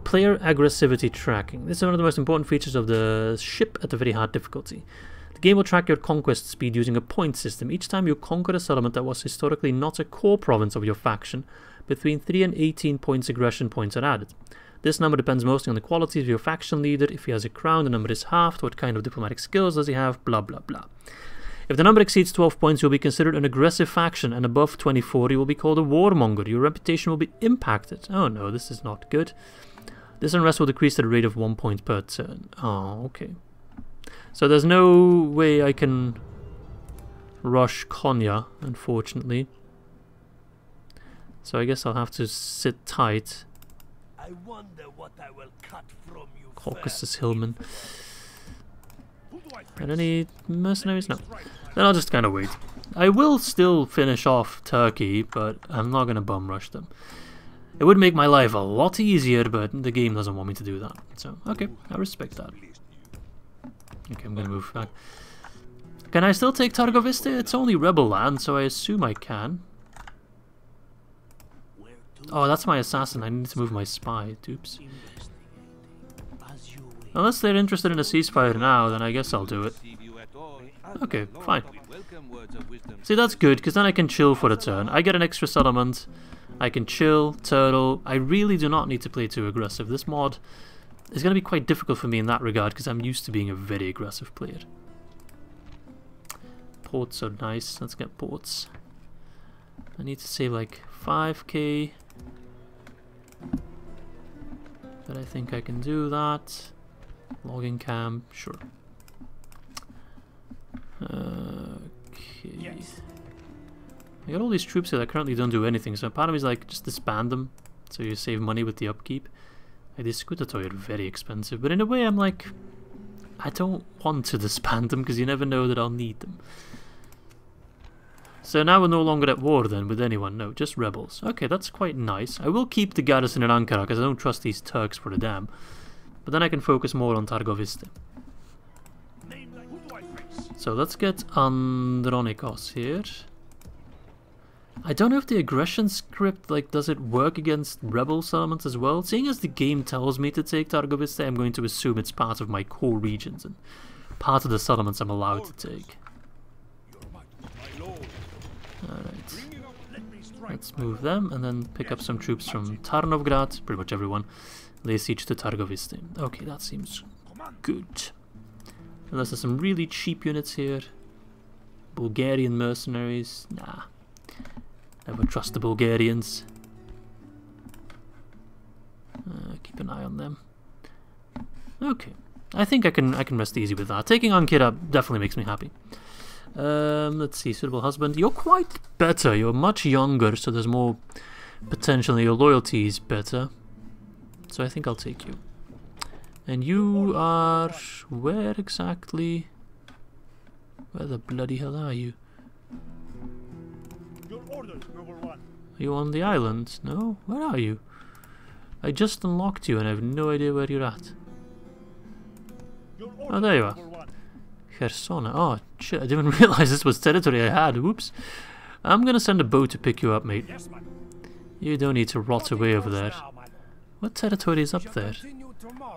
A: Player aggressivity tracking. This is one of the most important features of the SSHIP at a very hard difficulty. The game will track your conquest speed using a point system. Each time you conquer a settlement that was historically not a core province of your faction, between 3 and 18 points aggression points are added. This number depends mostly on the quality of your faction leader. If he has a crown, the number is halved. What kind of diplomatic skills does he have? Blah blah blah. If the number exceeds 12 points, you'll be considered an aggressive faction, and above 24, you will be called a warmonger. Your reputation will be impacted. Oh no, this is not good. This unrest will decrease at a rate of 1 point per turn. Oh, okay. So there's no way I can rush Konya, unfortunately. So I guess I'll have to sit tight.
C: I wonder what I will cut from you
A: Caucasus
C: first.
A: Hillman.
B: Who do I face?
A: And any mercenaries? No. Then I'll just kind of wait. I will still finish off Turkey, but I'm not going to bum rush them. It would make my life a lot easier, but the game doesn't want me to do that. So, okay, I respect that. Okay, I'm going to move back. Can I still take Targoviste? It's only rebel land, so I assume I can. Oh, that's my assassin. I need to move my spy. Oops. Unless they're interested in a ceasefire now, then I guess I'll do it.
D: Receive you at all.
A: Okay, fine. See, that's good, because then I can chill for a turn. I get an extra settlement. I can chill, turtle. I really do not need to play too aggressive. This mod is going to be quite difficult for me in that regard, because I'm used to being a very aggressive player. Ports are nice. Let's get ports. I need to save like 5k. But I think I can do that. Logging camp, sure. Okay.
B: Yes.
A: I got all these troops here that currently don't do anything, so part of me is like, just disband them, so you save money with the upkeep. Like, these Skoutatoi are very expensive, but in a way I'm like, I don't want to disband them, because you never know that I'll need them. So now we're no longer at war then with anyone, no, just rebels. Okay, that's quite nice. I will keep the garrison in Ankara, because I don't trust these Turks for a damn. But then I can focus more on Targoviste. So let's get Andronikos here. I don't know if the aggression script, like, does it work against rebel settlements as well? Seeing as the game tells me to take Targoviste, I'm going to assume it's part of my core regions and part of the settlements I'm allowed to take. Alright, let's move them and then pick up some troops from Tarnovgrad, pretty much everyone. Lay siege to Targoviste. Okay, that seems good. Unless there's some really cheap units here. Bulgarian mercenaries. Nah. Never trust the Bulgarians. Uh, keep an eye on them. Okay. I think I can I can rest easy with that. Taking Ankyra definitely makes me happy. Um, let's see, suitable husband. You're quite better. You're much younger, so there's more potential. Your loyalty is better. So I think I'll take you. And you are where exactly? Where the bloody hell are you?
B: Your orders, number one.
A: Are you on the island? No? Where are you? I just unlocked you and I have no idea where you're at.
B: Your orders,
A: Oh, there you are. Khersona. Oh, shit, I didn't realize this was territory I had. Whoops. I'm gonna send a boat to pick you up, mate.
B: Yes.
A: You don't need to rot away over there.
B: Now.
A: What territory is up there?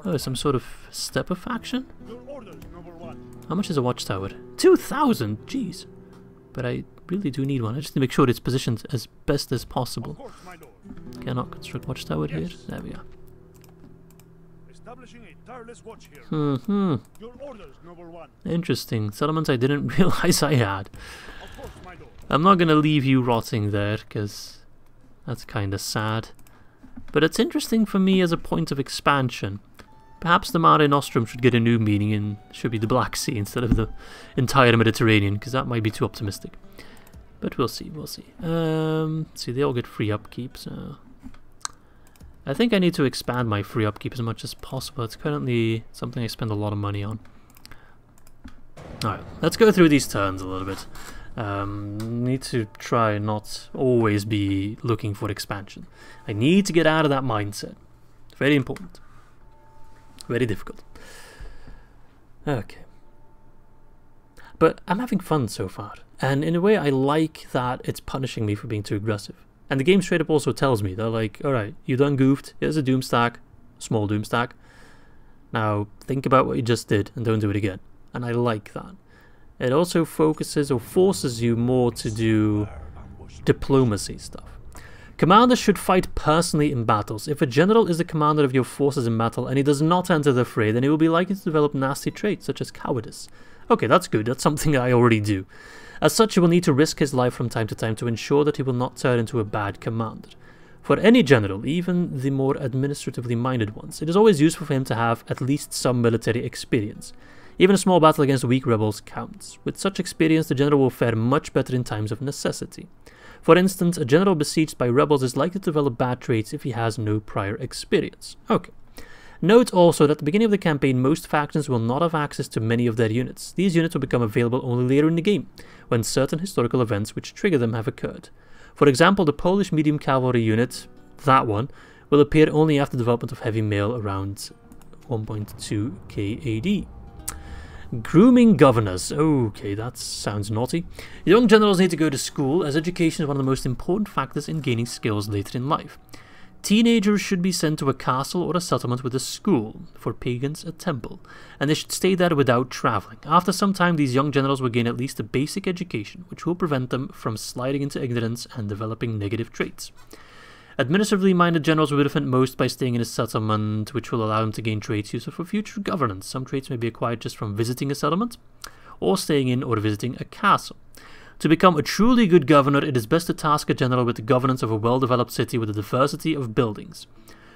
A: Oh, some sort of stepper faction?
B: Orders.
A: How much is a watchtower? 2,000! Jeez. But I really do need one. I just need to make sure it's positioned as best as possible.
B: Of course.
A: Cannot construct watchtower here. There we are.
B: Establishing a tireless watch here.
A: Hmm.
B: Your orders, number one.
A: Interesting. Settlements I didn't realize I had.
B: Of course.
A: I'm not gonna leave you rotting there, because that's kinda sad. But it's interesting for me as a point of expansion. Perhaps the Mare Nostrum should get a new meaning and should be the Black Sea instead of the entire Mediterranean, because that might be too optimistic. But we'll see, we'll see. Um, see, they all get free upkeep, so... I think I need to expand my free upkeep as much as possible. It's currently something I spend a lot of money on. Alright, let's go through these turns a little bit. Um, need to try not always be looking for expansion. I need to get out of that mindset. Very important. Very difficult. Okay. But I'm having fun so far. And in a way, I like that it's punishing me for being too aggressive. And the game straight up also tells me, they're like, alright, you done goofed. Here's a doom stack, small doom stack. Now, think about what you just did and don't do it again. And I like that. It also focuses or forces you more to do diplomacy stuff. Commanders should fight personally in battles. If a general is the commander of your forces in battle and he does not enter the fray, then he will be likely to develop nasty traits such as cowardice. Okay, that's good. That's something I already do. As such, he will need to risk his life from time to time to ensure that he will not turn into a bad commander. For any general, even the more administratively minded ones, it is always useful for him to have at least some military experience. Even a small battle against weak rebels counts. With such experience, the general will fare much better in times of necessity. For instance, a general besieged by rebels is likely to develop bad traits if he has no prior experience. Okay. Note also that at the beginning of the campaign, most factions will not have access to many of their units. These units will become available only later in the game, when certain historical events which trigger them have occurred. For example, the Polish medium cavalry unit, that one, will appear only after the development of heavy mail around 1.2 KAD. Grooming governors. Okay, that sounds naughty. Young generals need to go to school, as education is one of the most important factors in gaining skills later in life. Teenagers should be sent to a castle or a settlement with a school, for pagans a temple, and they should stay there without travelling. After some time, these young generals will gain at least a basic education, which will prevent them from sliding into ignorance and developing negative traits. Administratively minded generals will benefit most by staying in a settlement, which will allow them to gain traits useful for future governance. Some traits may be acquired just from visiting a settlement, or staying in or visiting a castle. To become a truly good governor, it is best to task a general with the governance of a well developed city with a diversity of buildings.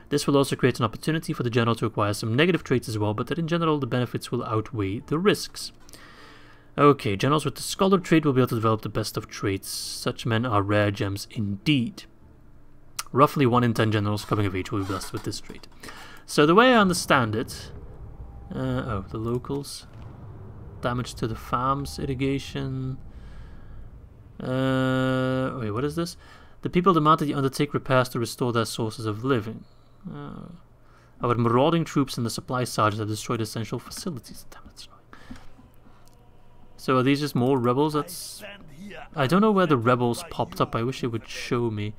A: This will also create an opportunity for the general to acquire some negative traits as well, but that in general the benefits will outweigh the risks. Okay, generals with the scholar trait will be able to develop the best of traits. Such men are rare gems indeed. Roughly 1 in 10 generals coming of age will be blessed with this trait. So the way I understand it... Uh, oh, the locals. Damage to the farms, irrigation... Uh, wait, what is this? The people demand that you undertake repairs to restore their sources of living. Uh, our marauding troops and the supply sergeants have destroyed essential facilities. Damn, that's annoying. So are these just more rebels? That's... I don't know where the rebels popped up. I wish it would show me.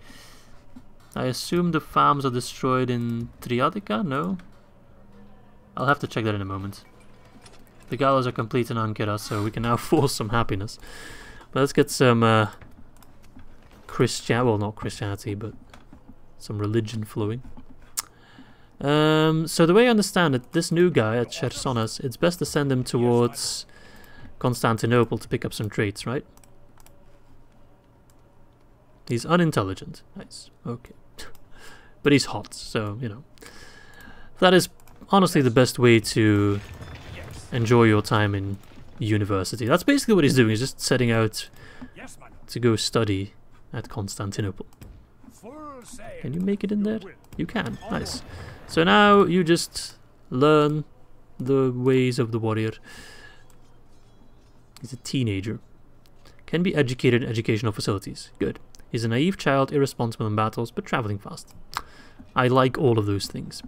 A: I assume the farms are destroyed in Triadica? No? I'll have to check that in a moment. The gallows are complete in Ankara, so we can now force some happiness. But let's get some uh, Christian, well not Christianity, but some religion flowing. Um, so the way I understand it, this new guy at Chersonas, it's best to send him towards Constantinople to pick up some traits, right? He's unintelligent. Nice. Okay. But he's hot, so, you know. That is honestly the best way to enjoy your time in university. That's basically what he's doing. He's just setting out to go study at Constantinople. Can you make it in there? You can. Nice. So now you just learn the ways of the warrior. He's a teenager. Can be educated in educational facilities. Good. He's a naive child, irresponsible in battles, but traveling fast. I like all of those things.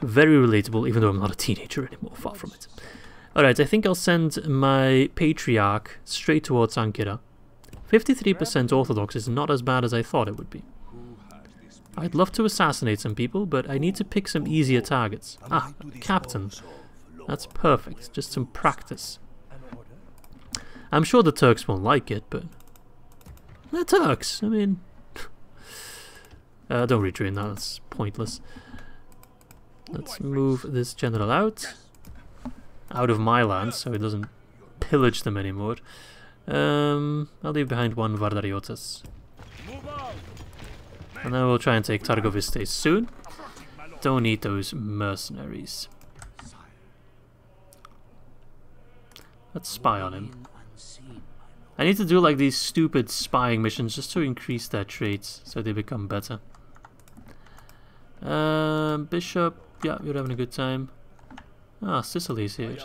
A: Very relatable, even though I'm not a teenager anymore, far from it. Alright, I think I'll send my Patriarch straight towards Ankara. 53% Orthodox is not as bad as I thought it would be. I'd love to assassinate some people, but I need to pick some easier targets. Ah, Captain. That's perfect, just some practice. I'm sure the Turks won't like it, but... They're Turks, I mean... uh, don't retrain that, that's pointless. Let's move this general out out of my land, so it doesn't pillage them anymore. Um, I'll leave behind one Vardariottas. And then we'll try and take Targoviste soon. Don't need those mercenaries. Let's spy on him. I need to do like these stupid spying missions just to increase their traits so they become better. Um, Bishop, yeah, you're having a good time. Ah, Sicily's here.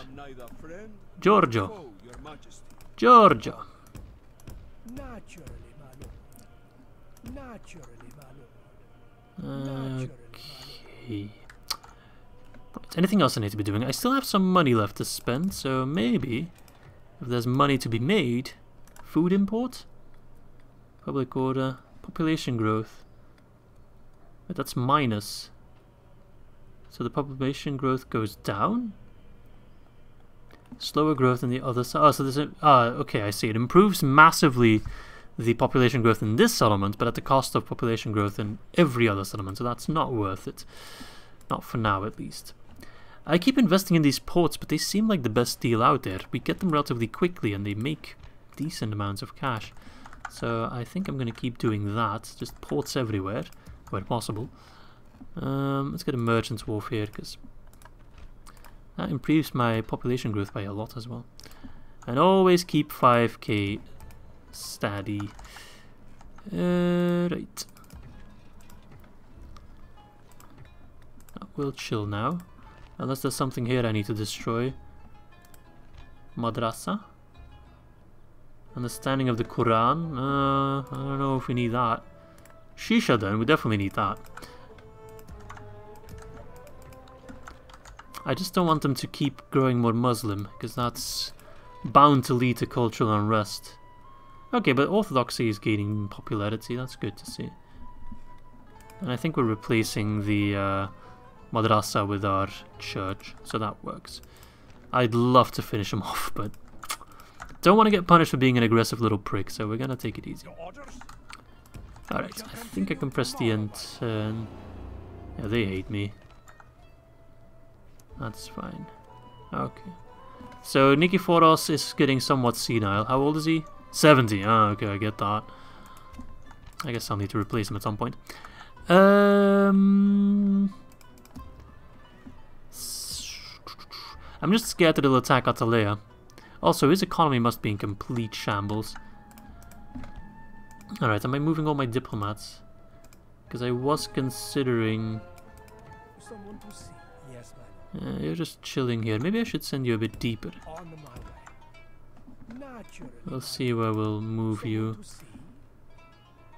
A: Giorgio. Giorgio.
C: Naturally, my lord. Naturally, my lord.
A: Okay. Anything else I need to be doing? I still have some money left to spend, so maybe if there's money to be made, food import, public order, population growth. But that's minus. So the population growth goes down? Slower growth in the other side. Oh, so there's a... Ah, okay, I see. It improves massively the population growth in this settlement, but at the cost of population growth in every other settlement, so that's not worth it. Not for now, at least. I keep investing in these ports, but they seem like the best deal out there. We get them relatively quickly and they make decent amounts of cash. So I think I'm going to keep doing that. Just ports everywhere, where possible. Um, let's get a merchant's wharf here, because that improves my population growth by a lot as well. And always keep 5k steady. Uh, right. We'll chill now. Unless there's something here I need to destroy. Madrasa. Understanding of the Quran. Uh, I don't know if we need that. Shisha then, we definitely need that. I just don't want them to keep growing more Muslim, because that's bound to lead to cultural unrest. Okay, but Orthodoxy is gaining popularity, that's good to see. And I think we're replacing the uh, madrasa with our church, so that works. I'd love to finish him off, but don't want to get punished for being an aggressive little prick, so we're gonna take it easy. Alright, I think I can press the end turn. Yeah, they hate me. That's fine. Okay. So Nikiforos is getting somewhat senile. How old is he? 70. Ah, okay, I get that. I guess I'll need to replace him at some point. Um, I'm just scared that he'll attack Atalea. Also, his economy must be in complete shambles. Alright, am I moving all my diplomats? Because I was considering...
C: Someone to see. Yes,
A: Uh, you're just chilling here. Maybe I should send you a bit deeper.
C: my On my way. Naturally.
A: We'll see where we'll move you.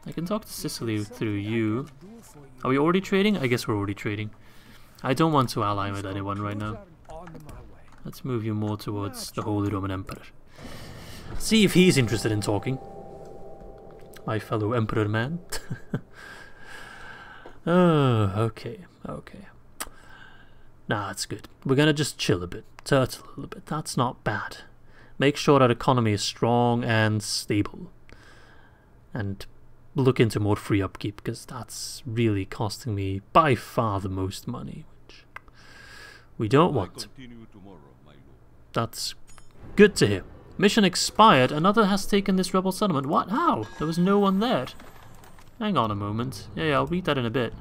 A: I can talk to Sicily through you.
C: could do for you.
A: Are we already trading? I guess we're already trading. I don't want to ally with anyone right now.
C: On my way.
A: Let's move you more towards the Holy Roman Emperor. See if he's interested in talking. My fellow Emperor man. oh, okay, okay. Nah, that's good. We're gonna just chill a bit, turtle a little bit. That's not bad. Make sure our economy is strong and stable. And look into more free upkeep, because that's really costing me by far the most money, which we don't want.
D: Tomorrow.
A: That's good to hear. Mission expired. Another has taken this rebel settlement. What? How? There was no one there. Hang on a moment. Yeah, yeah, I'll read that in a bit.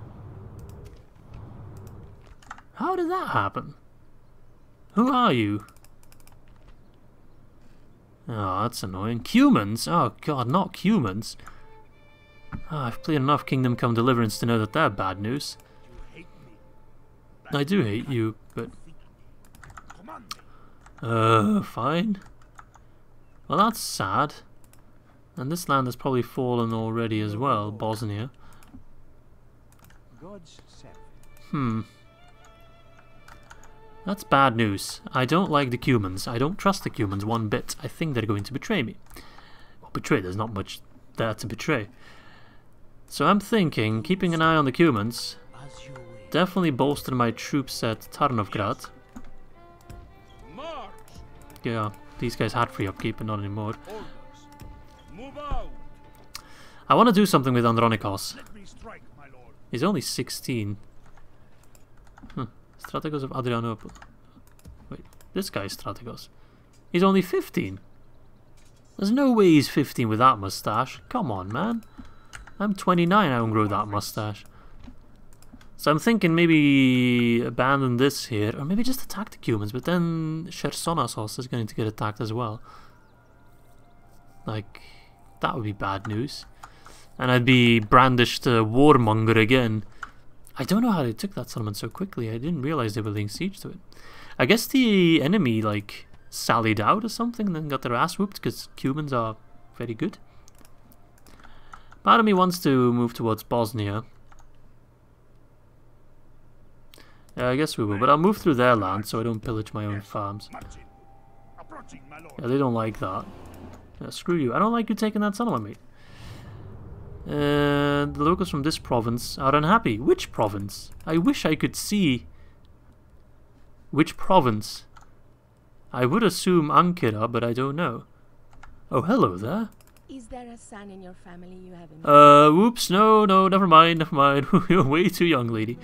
A: How did that happen? Who are you? Oh, that's annoying. Cumans? Oh god, not Cumans. Oh, I've played enough Kingdom Come Deliverance to know that they're bad news. I do hate you, but uh, fine. Well, that's sad. And this land has probably fallen already as well, Bosnia.
C: God's.
A: Hmm. That's bad news. I don't like the Cumans. I don't trust the Cumans one bit. I think they're going to betray me. Well, betray, there's not much there to betray. So I'm thinking, keeping an eye on the Cumans,
C: As you will.
A: definitely bolster my troops at Tarnovgrad. Yeah, these guys had free upkeep, but not anymore.
D: Orders. Move out!
A: I want to do something with Andronikos.
B: Let me strike, my lord.
A: He's only 16. Huh. Strategos of Adrianople. Wait, this guy's Strategos. He's only 15. There's no way he's 15 with that mustache. Come on, man. I'm 29, I won't grow that mustache. So I'm thinking maybe abandon this here, or maybe just attack the Cumans, but then Chersonesos is going to get attacked as well. Like, that would be bad news and I'd be brandished a warmonger again. I don't know how they took that settlement so quickly. I didn't realize they were laying siege to it. I guess the enemy like sallied out or something and then got their ass whooped because Cumans are very good. Part of me wants to move towards Bosnia. Yeah, I guess we will, but I'll move through their land so I don't pillage my own farms.
B: Marching. Approaching, my lord.
A: Yeah, they don't like that. Yeah, screw you. I don't like you taking that settlement, mate. Uh, the locals from this province are unhappy. Which province? I wish I could see. Which province? I would assume Ankara, but I don't know. Oh, hello there.
E: Is there a son in your family you haven't?
A: Uh, whoops, no, no, never mind, never mind. You're way too young, lady.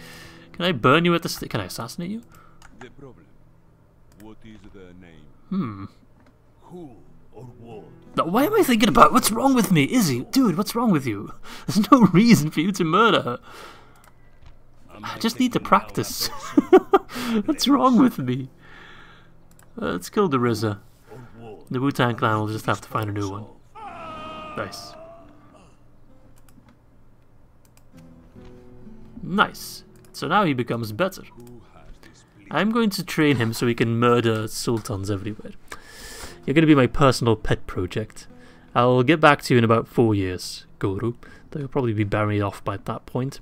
A: Can I burn you at the stake? Can I assassinate you?
D: the problem? What is the name?
A: Hmm.
C: Who or what?
A: Now, why am I thinking about what's wrong with me? Izzy, dude, what's wrong with you? There's no reason for you to murder her. I just need to practice. what's wrong with me? Uh, let's kill the RZA. The Wu Tang Clan will just have to find a new one. Nice. Nice. So now he becomes better. I'm going to train him so he can murder sultans everywhere. You're going to be my personal pet project. I'll get back to you in about four years, Guru. Though you'll probably be buried off by that point.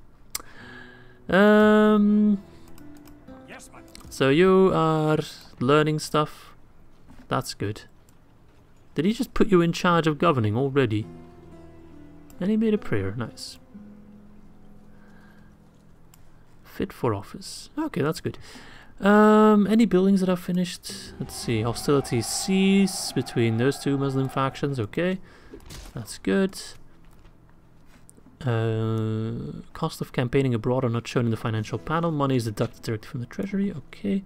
A: Um. So you are learning stuff. That's good. Did he just put you in charge of governing already? And he made a prayer. Nice. Fit for office. Okay, that's good. Um, any buildings that are finished? Let's see. Hostilities cease between those two Muslim factions. Okay, that's good. Uh, cost of campaigning abroad are not shown in the financial panel. Money is deducted directly from the treasury. Okay.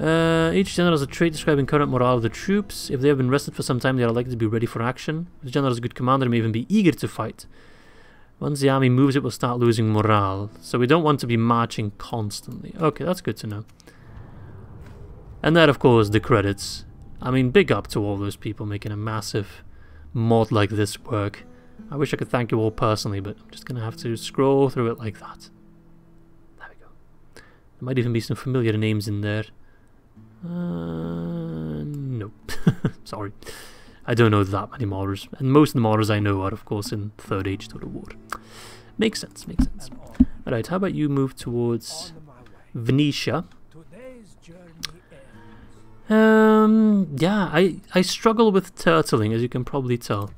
A: Uh, each general has a trait describing current morale of the troops. If they have been rested for some time, they are likely to be ready for action. The general is a good commander, they may even be eager to fight. Once the army moves, it will start losing morale. So we don't want to be marching constantly. Okay, that's good to know. And that, of course, the credits. I mean, big up to all those people making a massive mod like this work. I wish I could thank you all personally, but I'm just going to have to scroll through it like that. There we go. There might even be some familiar names in there. Uh, no. Sorry. I don't know that many modders. And most of the modders I know are, of course, in Third Age Total War. Makes sense, makes sense. Alright, how about you move towards. Venetia? Um, yeah, I, I struggle with turtling, as you can probably tell.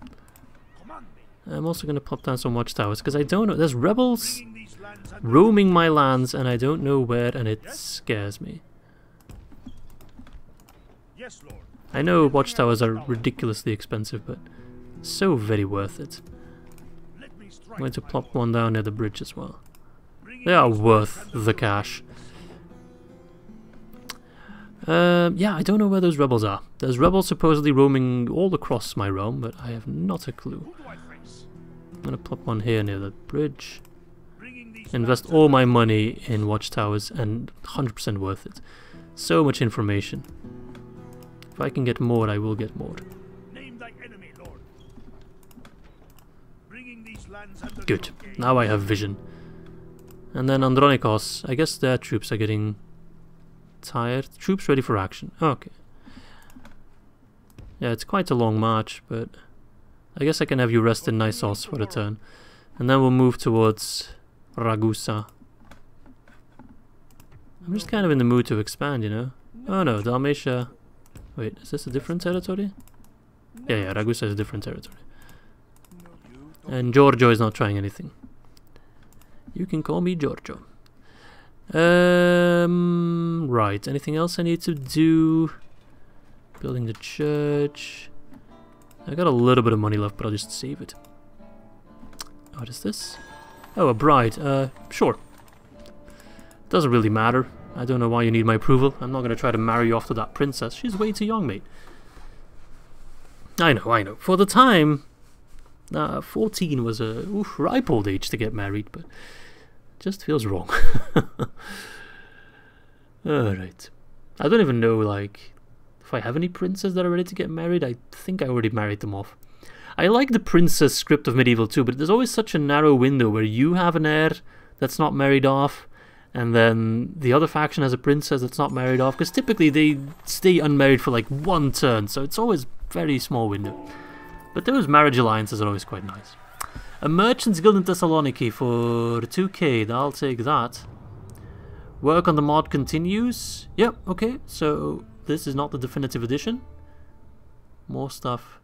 A: I'm also going to pop down some watchtowers, because I don't know. There's rebels roaming my lands, and I don't know where, and it scares me.
B: Yes, Lord.
A: I know watchtowers are ridiculously expensive, but so very worth it. I'm going to plop one down near the bridge as well. They are worth the cash. Um, yeah, I don't know where those rebels are. There's rebels supposedly roaming all across my realm, but I have not a clue. I'm going to plop one here near the bridge. Invest all my money in watchtowers and 100% worth it. So much information. If I can get more, I will get more.
B: Name thy enemy, Lord. Bringing these lands under
A: Good. Now I have vision. And then Andronikos. I guess their troops are getting tired. Troops ready for action. Okay. Yeah, it's quite a long march, but I guess I can have you rest in Nisos for a turn. And then we'll move towards Ragusa. I'm just kind of in the mood to expand, you know? Oh no, Dalmatia. Wait, is this a different territory? Yeah, yeah, Ragusa is a different territory. And Giorgio is not trying anything. You can call me Giorgio. Um, right. Anything else I need to do? Building the church. I got a little bit of money left, but I'll just save it. What is this? Oh, a bride. Uh, sure. Doesn't really matter. I don't know why you need my approval. I'm not going to try to marry you off to that princess. She's way too young, mate. I know, I know. For the time, uh, 14 was a oof, ripe old age to get married, but just feels wrong. Alright. I don't even know, like, if I have any princes that are ready to get married. I think I already married them off. I like the princess script of Medieval 2, but there's always such a narrow window where you have an heir that's not married off, and then the other faction has a princess that's not married off, because typically they stay unmarried for like one turn, so it's always very small window. But those marriage alliances are always quite nice. A merchant's guild in Thessaloniki for 2k, I'll take that. Work on the mod continues. Yep, okay, so this is not the definitive edition. More stuff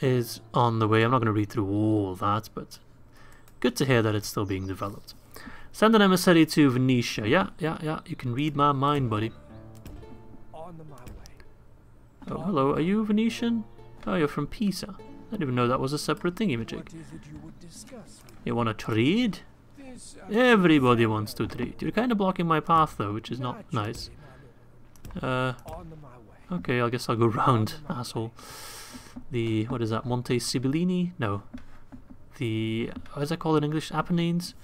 A: is on the way. I'm not going to read through all that, but good to hear that it's still being developed. Send an emissary to Venetia. Yeah, yeah, yeah, you can read my mind, buddy.
C: On my way.
A: Oh, hello, are you Venetian? Oh, you're from Pisa. I didn't even know that was a separate thingy, Majig.
C: What is it you
A: want to trade? Everybody wants to trade. You're kind of blocking my path though, which is not nice. Uh,
C: On my way.
A: okay, I guess I'll go round, asshole. The, what is that, Monte Sibillini? No. The, what is that called in English? Apennines?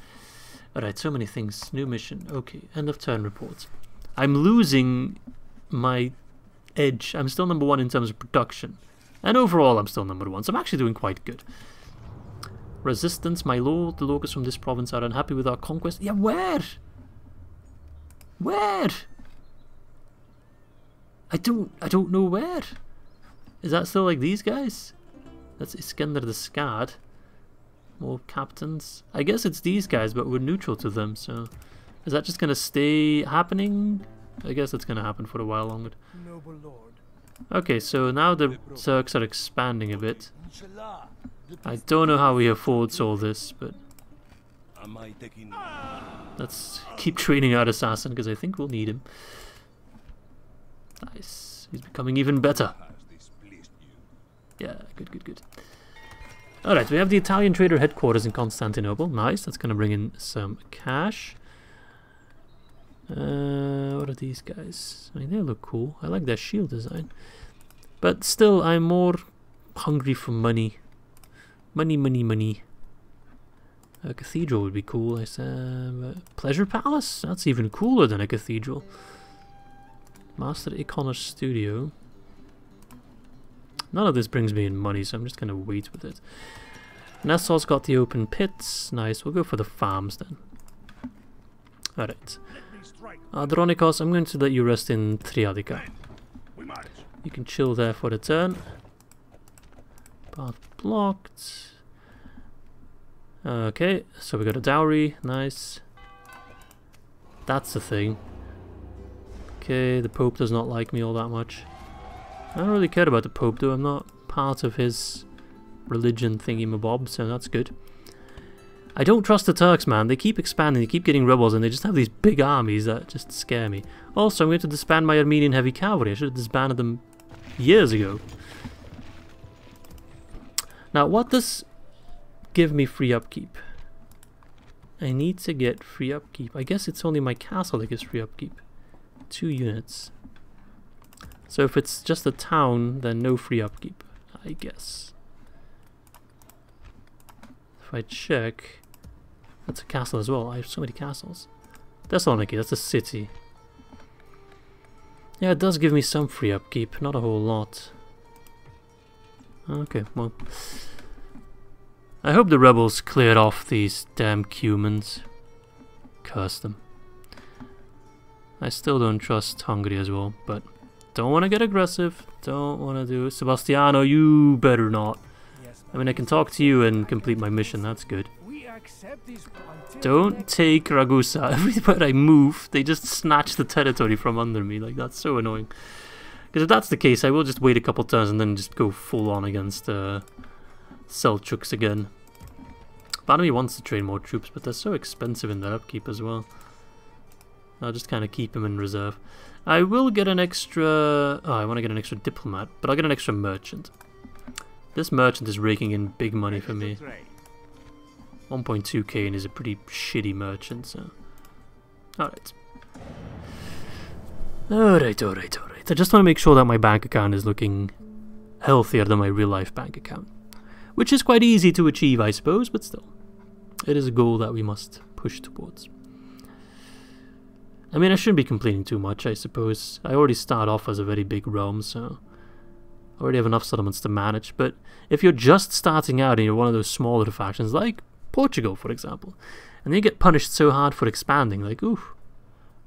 A: Alright, so many things. New mission. Okay, end of turn report. I'm losing my edge. I'm still number one in terms of production. And overall, I'm still number one, so I'm actually doing quite good. Resistance, my lord. The locals from this province are unhappy with our conquest. Yeah, where? Where? I don't, I don't know where. Is that still like these guys? That's Iskender the Scad. More captains. I guess it's these guys, but we're neutral to them, so... Is that just gonna stay happening? I guess it's gonna happen for a while longer.
C: Noble lord.
A: Okay, so now the Turks are expanding a bit. I don't know how he affords all this, but
D: Am I taking
A: let's keep training our assassin because I think we'll need him. Nice. He's becoming even better.
D: has displeased you?
A: Yeah, good, good, good. Alright, we have the Italian trader headquarters in Constantinople. Nice, that's going to bring in some cash. Uh, what are these guys? I mean, they look cool. I like their shield design. But still, I'm more hungry for money. Money, money, money. A cathedral would be cool. I said, Pleasure Palace? That's even cooler than a cathedral. Master Iconer Studio. None of this brings me in money, so I'm just going to wait with it. Nassau's got the open pits. Nice, we'll go for the farms then. Alright. Andronikos, I'm going to let you rest in Triadica. You can chill there for the turn. Path blocked. Okay, so we got a dowry. Nice. That's the thing. Okay, the Pope does not like me all that much. I don't really care about the Pope though. I'm not part of his religion thingy mabob, so that's good. I don't trust the Turks, man. They keep expanding, they keep getting rebels, and they just have these big armies that just scare me. Also, I'm going to disband my Armenian heavy cavalry. I should have disbanded them years ago. Now, what does give me free upkeep? I need to get free upkeep. I guess it's only my castle that gives free upkeep. Two units. So if it's just a town, then no free upkeep, I guess. If I check, that's a castle as well. I have so many castles. Thessaloniki, that's a city. Yeah, it does give me some free upkeep, not a whole lot. Okay, well. I hope the rebels cleared off these damn Cumans. Curse them. I still don't trust Hungary as well, but don't want to get aggressive. Don't want to do it. Sebastiano, you better not. I mean, I can talk to you and complete my mission. That's good.
C: we accept this until
A: Don't take Ragusa. Everywhere I move, they just snatch the territory from under me. Like, that's so annoying. Because if that's the case, I will just wait a couple turns and then just go full on against uh, Seljuks again. Me wants to train more troops, but they're so expensive in their upkeep as well. I'll just kind of keep them in reserve. I will get an extra... Oh, I want to get an extra diplomat, but I'll get an extra merchant. This merchant is raking in big money for me. 1.2k and is a pretty shitty merchant, so. Alright. Alright, alright, alright. I just want to make sure that my bank account is looking healthier than my real life bank account. Which is quite easy to achieve, I suppose, but still. It is a goal that we must push towards. I mean, I shouldn't be complaining too much, I suppose. I already start off as a very big realm, so. I already have enough settlements to manage, but if you're just starting out and you're one of those smaller factions, like Portugal, for example, and you get punished so hard for expanding, like, oof,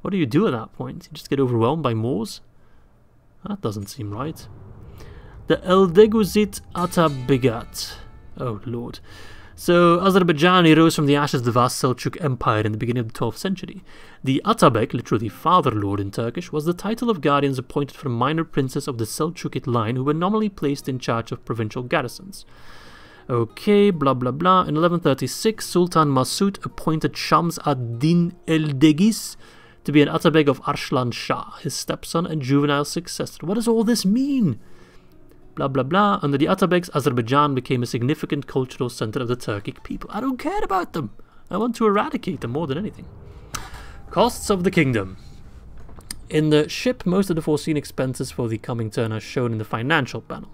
A: what do you do at that point? You just get overwhelmed by Moors? That doesn't seem right. The Eldeguzit Atabegat. Oh, lord. So, Azerbaijan rose from the ashes of the vast Seljuk Empire in the beginning of the 12th century. The Atabek, literally father lord in Turkish, was the title of guardians appointed for minor princes of the Selçukid line who were nominally placed in charge of provincial garrisons. Okay, blah blah blah. In 1136, Sultan Masud appointed Shams ad-Din el-Degis to be an Atabeg of Arslan Shah, his stepson and juvenile successor. What does all this mean? Blah blah blah. Under the Atabegs, Azerbaijan became a significant cultural center of the Turkic people. I don't care about them. I want to eradicate them more than anything. Costs of the kingdom. In SSHIP, most of the foreseen expenses for the coming turn are shown in the financial panel.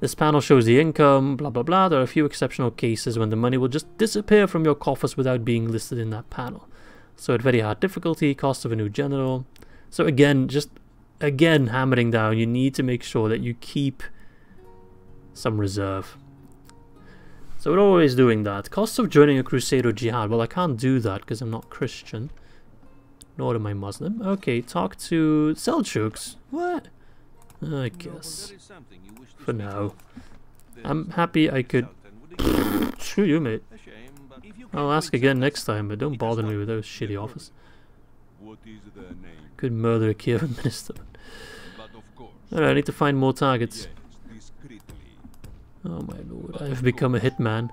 A: This panel shows the income, blah blah blah. There are a few exceptional cases when the money will just disappear from your coffers without being listed in that panel. So at very hard difficulty, cost of a new general. So again, just again hammering down, you need to make sure that you keep some reserve. So we're always doing that. Cost of joining a crusade or jihad. Well, I can't do that because I'm not Christian. Nor am I Muslim. Okay, talk to Seljuks. What? I guess. For now. I'm happy I could... Screw you, mate. I'll ask again next time, but don't bother me with those shitty offers. Could murder a Kievan minister. Alright, I need to find more targets. Oh my lord, I've become a hitman.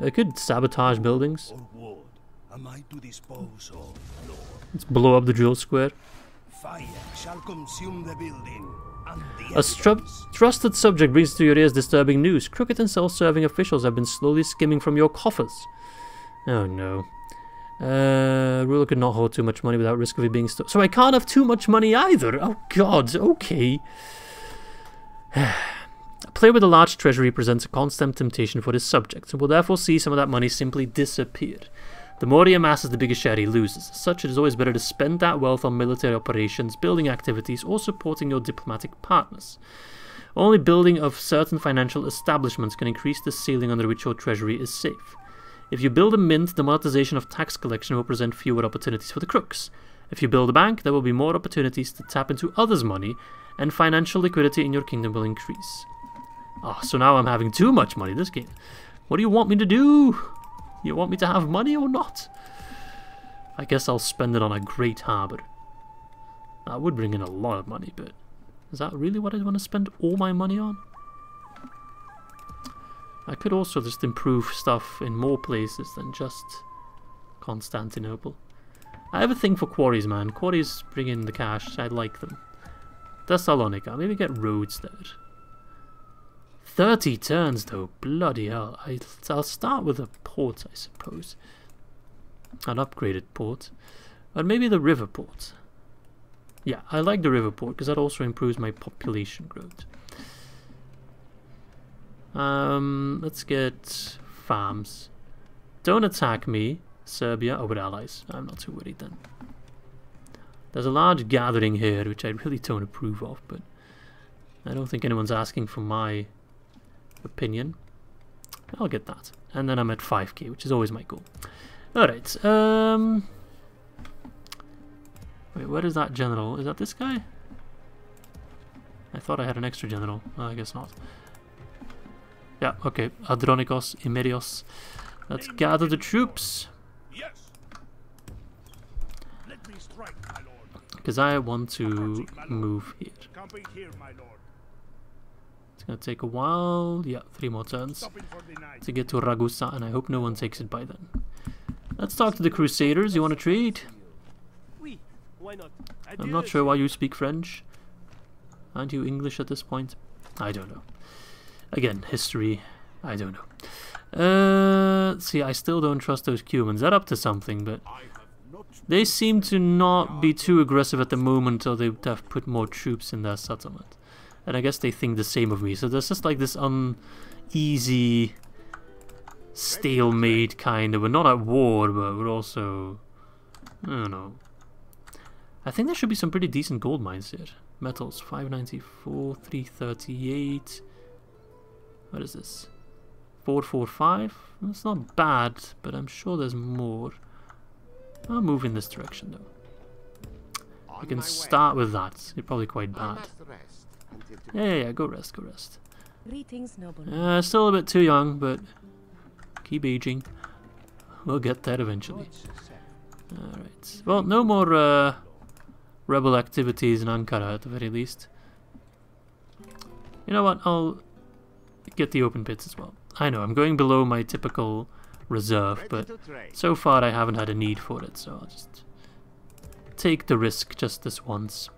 A: I could sabotage buildings. Let's blow up the drill square. Fire shall consume the building. A trusted subject brings to your ears disturbing news. Crooked and self-serving officials have been slowly skimming from your coffers. Oh no. Uh, ruler could not hold too much money without risk of it being stolen. So I can't have too much money either. Oh god, okay. a player with a large treasury presents a constant temptation for his subjects, and will therefore see some of that money simply disappear. The more he amasses, the bigger share he loses. As such, it is always better to spend that wealth on military operations, building activities, or supporting your diplomatic partners. Only building of certain financial establishments can increase the ceiling under which your treasury is safe. If you build a mint, the monetization of tax collection will present fewer opportunities for the crooks. If you build a bank, there will be more opportunities to tap into others' money, and financial liquidity in your kingdom will increase. Ah, oh, so now I'm having too much money this game. What do you want me to do? You want me to have money or not? I guess I'll spend it on a great harbour. That would bring in a lot of money, but is that really what I want to spend all my money on? I could also just improve stuff in more places than just Constantinople. I have a thing for quarries, man. Quarries bring in the cash. I like them. Thessalonica. Maybe get roads there. 30 turns though, bloody hell. I, I'll start with a port, I suppose. An upgraded port. But maybe the river port. Yeah, I like the river port because that also improves my population growth. Um, let's get farms. Don't attack me, Serbia. Oh, we're allies. I'm not too worried then. There's a large gathering here, which I really don't approve of, but I don't think anyone's asking for my opinion. I'll get that. And then I'm at 5k, which is always my goal. Alright, um... Wait, where is that general? Is that this guy? I thought I had an extra general. I guess not. Yeah, okay. Andronikos, Imerios. Let's gather the troops. Because I want to move here. It's gonna take a while. Yeah, three more turns to get to Ragusa, and I hope no one takes it by then. Let's talk to the Crusaders. You want to trade? I'm not sure why you speak French. Aren't you English at this point? I don't know. Again, history. I don't know. Uh, see, I still don't trust those Cumans. They're up to something, but they seem to not be too aggressive at the moment, or they would have put more troops in their settlement. And I guess they think the same of me. So there's just like this uneasy stalemate kind of. We're not at war, but we're also... I don't know. I think there should be some pretty decent gold mines here. Metals, 594, 338. What is this? 445? That's not bad, but I'm sure there's more. I'll move in this direction though. I can start with that. You're probably quite bad. Yeah, yeah, yeah, go rest, go rest. Greetings, noble. Uh, still a bit too young, but keep aging. We'll get there eventually. Alright. Well, no more uh, rebel activities in Ankara at the very least. You know what, I'll get the open pits as well. I know, I'm going below my typical reserve, but so far I haven't had a need for it, so I'll just take the risk just this once.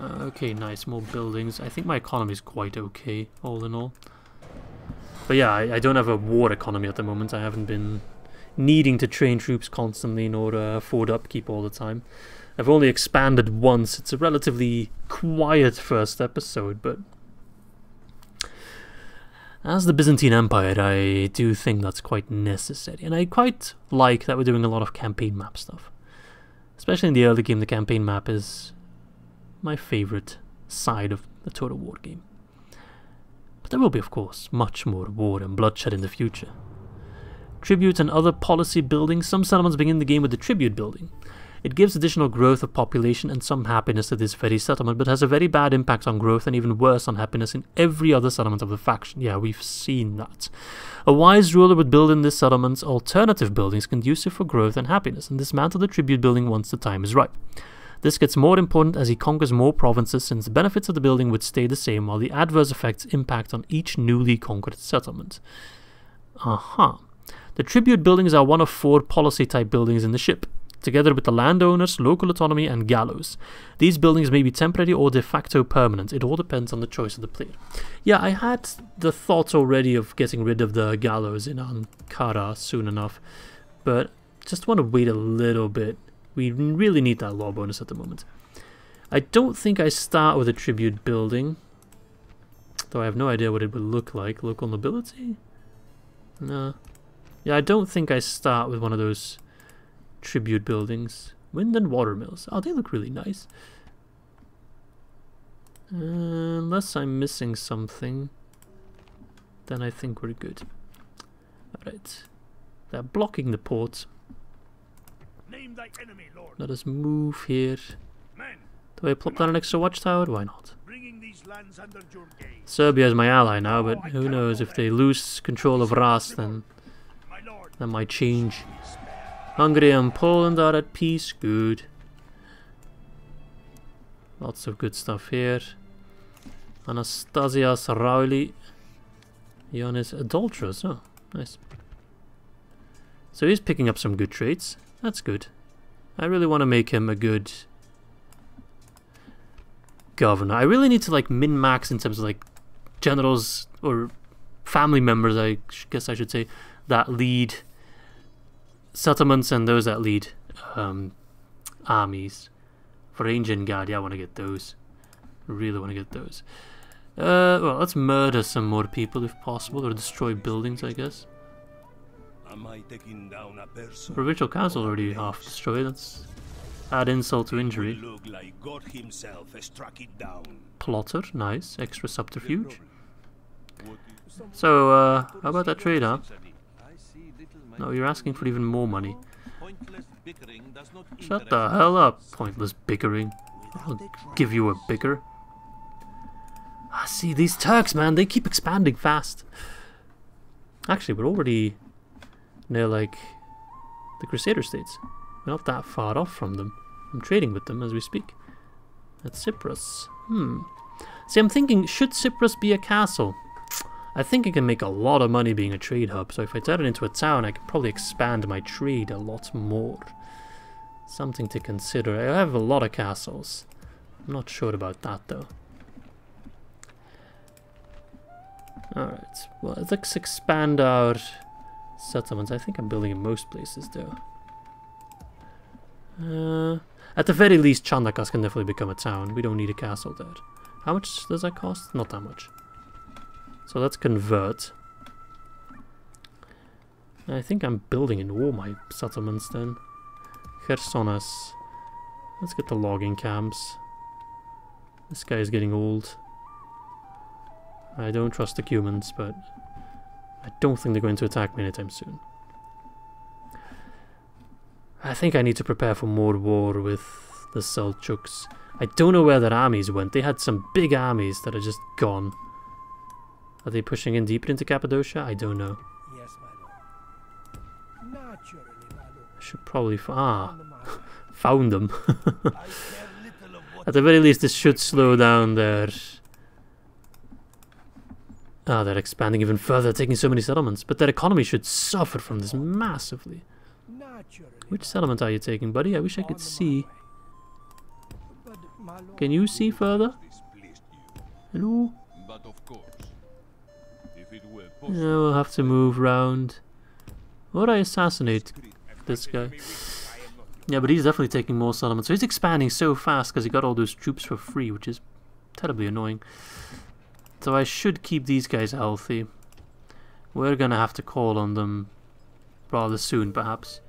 A: Okay, nice, more buildings. I think my economy is quite okay, all in all. But yeah, I, I don't have a war economy at the moment. I haven't been needing to train troops constantly in order to afford upkeep all the time. I've only expanded once. It's a relatively quiet first episode, but as the Byzantine Empire, I do think that's quite necessary. And I quite like that we're doing a lot of campaign map stuff. Especially in the early game, the campaign map is my favorite side of the Total War game. But there will be, of course, much more war and bloodshed in the future. Tribute and other policy building. Some settlements begin the game with the tribute building. It gives additional growth of population and some happiness to this very settlement, but has a very bad impact on growth and even worse on happiness in every other settlement of the faction. Yeah, we've seen that. A wise ruler would build in this settlement alternative buildings conducive for growth and happiness, and dismantle the tribute building once the time is ripe. This gets more important as he conquers more provinces since the benefits of the building would stay the same while the adverse effects impact on each newly conquered settlement. Aha. Uh-huh. The tribute buildings are one of four policy type buildings in SSHIP together with the landowners, local autonomy, and gallows. These buildings may be temporary or de facto permanent. It all depends on the choice of the player. Yeah, I had the thought already of getting rid of the gallows in Ankara soon enough, but just want to wait a little bit. We really need that law bonus at the moment. I don't think I start with a tribute building, though I have no idea what it would look like. Local nobility? No. Yeah, I don't think I start with one of those tribute buildings. Wind and water mills. Oh, they look really nice. Uh, unless I'm missing something, then I think we're good. Alright. They're blocking the port. Enemy, Let us move here. Men, Do I plop down an extra watchtower? Why not? Serbia is my ally now, but who knows, if they lose control of Ras, then that might change. Hungary and Poland are at peace. Good. Lots of good stuff here. Anastasias Rauli. Ionis Adulterous. Oh, nice. So he's picking up some good traits. That's good. I really want to make him a good governor. I really need to like min-max in terms of like generals or family members, I guess I should say, that lead settlements and those that lead um, armies. Varangian Guard, yeah, I want to get those. Really want to get those. Uh, well, let's murder some more people if possible, or destroy buildings, I guess. Am I taking down a person? Provincial Council already half destroyed. Let's add insult to injury. Like Plotter, nice. Extra subterfuge. So, uh, how about that trade, huh? No, you're asking for even more money. Shut the hell up, pointless bickering. I'll give you a bicker. Ah, see, these Turks, man, they keep expanding fast. Actually, we're already near, like, the Crusader states. We're not that far off from them. I'm trading with them as we speak. At Cyprus. Hmm. See, I'm thinking, should Cyprus be a castle? I think I can make a lot of money being a trade hub, so if I turn it into a town, I can probably expand my trade a lot more. Something to consider. I have a lot of castles. I'm not sure about that, though. Alright, well, let's expand our settlements. I think I'm building in most places, though. Uh, at the very least, Chandakas can definitely become a town. We don't need a castle there. How much does that cost? Not that much. So let's convert. I think I'm building in all my settlements then. Chersonas. Let's get the logging camps. This guy is getting old. I don't trust the Cumans, but I don't think they're going to attack me anytime soon. I think I need to prepare for more war with the Seljuks. I don't know where their armies went. They had some big armies that are just gone. Are they pushing in deeper into Cappadocia? I don't know. Yes, my lord. Naturally, my lord. I should probably ah found them. At the very least, this should slow down their. Ah, they're expanding even further, taking so many settlements. But their economy should suffer from this massively. Which settlement are you taking, buddy? I wish I could see. Can you see further? Hello? Yeah, we'll have to move round. Would I assassinate this guy? Yeah, but he's definitely taking more settlements. So he's expanding so fast because he got all those troops for free, which is terribly annoying. So I should keep these guys healthy. We're gonna have to call on them rather soon, perhaps.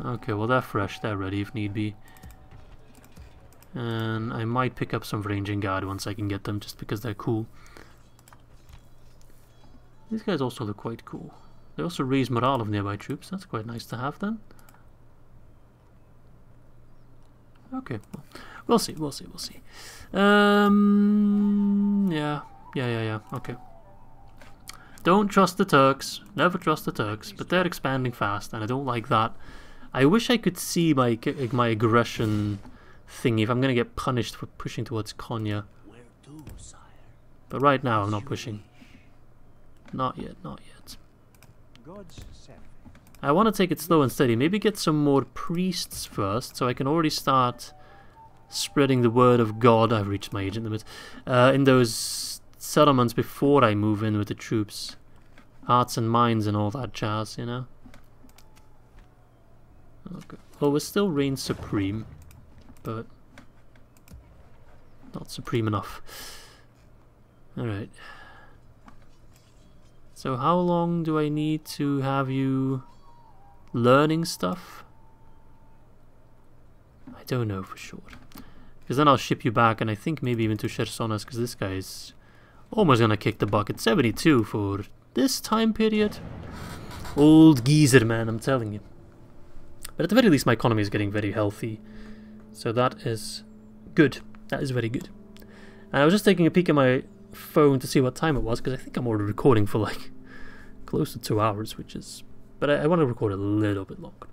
A: Okay, well they're fresh, they're ready if need be. And I might pick up some Varangian guard once I can get them, just because they're cool. These guys also look quite cool. They also raise morale of nearby troops, that's quite nice to have then. Okay, well, we'll see, we'll see, we'll see. Um, yeah, yeah, yeah, yeah, okay. Don't trust the Turks, never trust the Turks, but they're expanding fast and I don't like that. I wish I could see my my aggression thingy if I'm gonna get punished for pushing towards Konya. But right now I'm not pushing. Not yet, not yet. I want to take it slow and steady. Maybe get some more priests first, so I can already start spreading the word of God. I've reached my agent limit. Uh, in those settlements before I move in with the troops. Hearts and minds and all that jazz, you know? Okay. Well, we're still reign supreme, but not supreme enough. Alright. So how long do I need to have you learning stuff? I don't know for sure. Because then I'll ship you back and I think maybe even to Chersonesos because this guy's almost gonna kick the bucket. 72 for this time period. Old geezer man, I'm telling you. But at the very least my economy is getting very healthy. So that is good. That is very good. And I was just taking a peek at my phone to see what time it was because I think I'm already recording for like close to two hours, which is. But I, I want to record a little bit longer.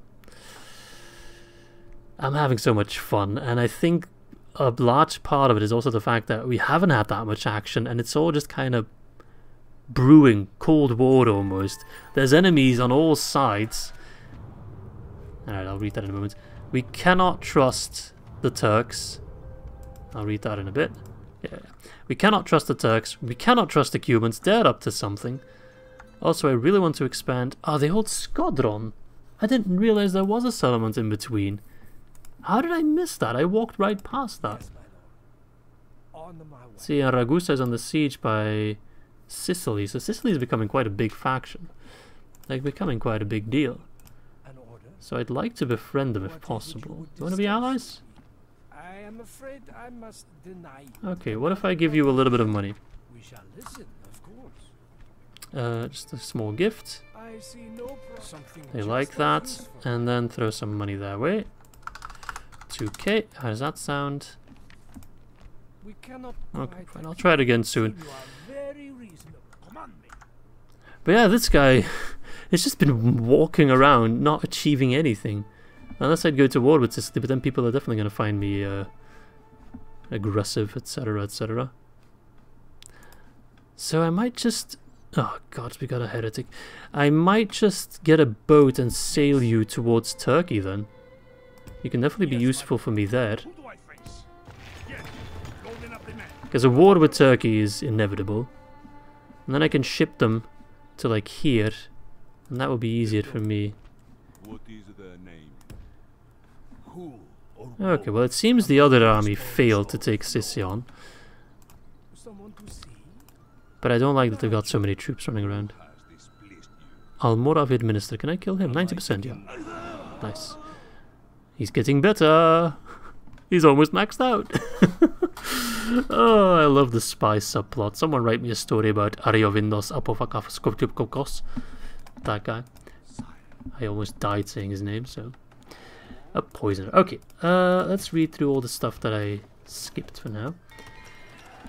A: I'm having so much fun, and I think a large part of it is also the fact that we haven't had that much action, and it's all just kind of brewing, Cold War almost. There's enemies on all sides. Alright, I'll read that in a moment. We cannot trust the Turks. I'll read that in a bit. Yeah. We cannot trust the Turks. We cannot trust the Cumans. They're up to something. Also, I really want to expand... Oh, the old Squadron. I didn't realize there was a settlement in between. How did I miss that? I walked right past that. See, Ragusa is on the siege by Sicily. So Sicily is becoming quite a big faction. Like, becoming quite a big deal. So I'd like to befriend them if possible. Do you want to be allies?
C: I am afraid I must deny.
A: Okay, what if I give you a little bit of money?
C: We shall listen, of course.
A: Uh, just a small gift.
C: I see no
A: They like that. And then throw some money their way. 2k. How does that sound?
C: We cannot
A: okay, fine. I'll try it again soon. But yeah, this guy, it's just been walking around, not achieving anything. Unless I'd go to war with Sicily, but then people are definitely going to find me uh, aggressive, etc., etc. So I might just... Oh god, we got a heretic. I might just get a boat and sail you towards Turkey then. You can definitely be useful for me there. Because a war with Turkey is inevitable. And then I can ship them to like here. And that will be easier for me. Okay, well it seems the other army failed to take Sicyon. But I don't like that they've got so many troops running around. Almoravid Minister, can I kill him? 90%, yeah. Nice. He's getting better. He's almost maxed out. oh, I love the spy subplot. Someone write me a story about Ariovindos Apofakafskopkopkos. That guy. I almost died saying his name, so... A poisoner. Okay, uh, let's read through all the stuff that I skipped for now.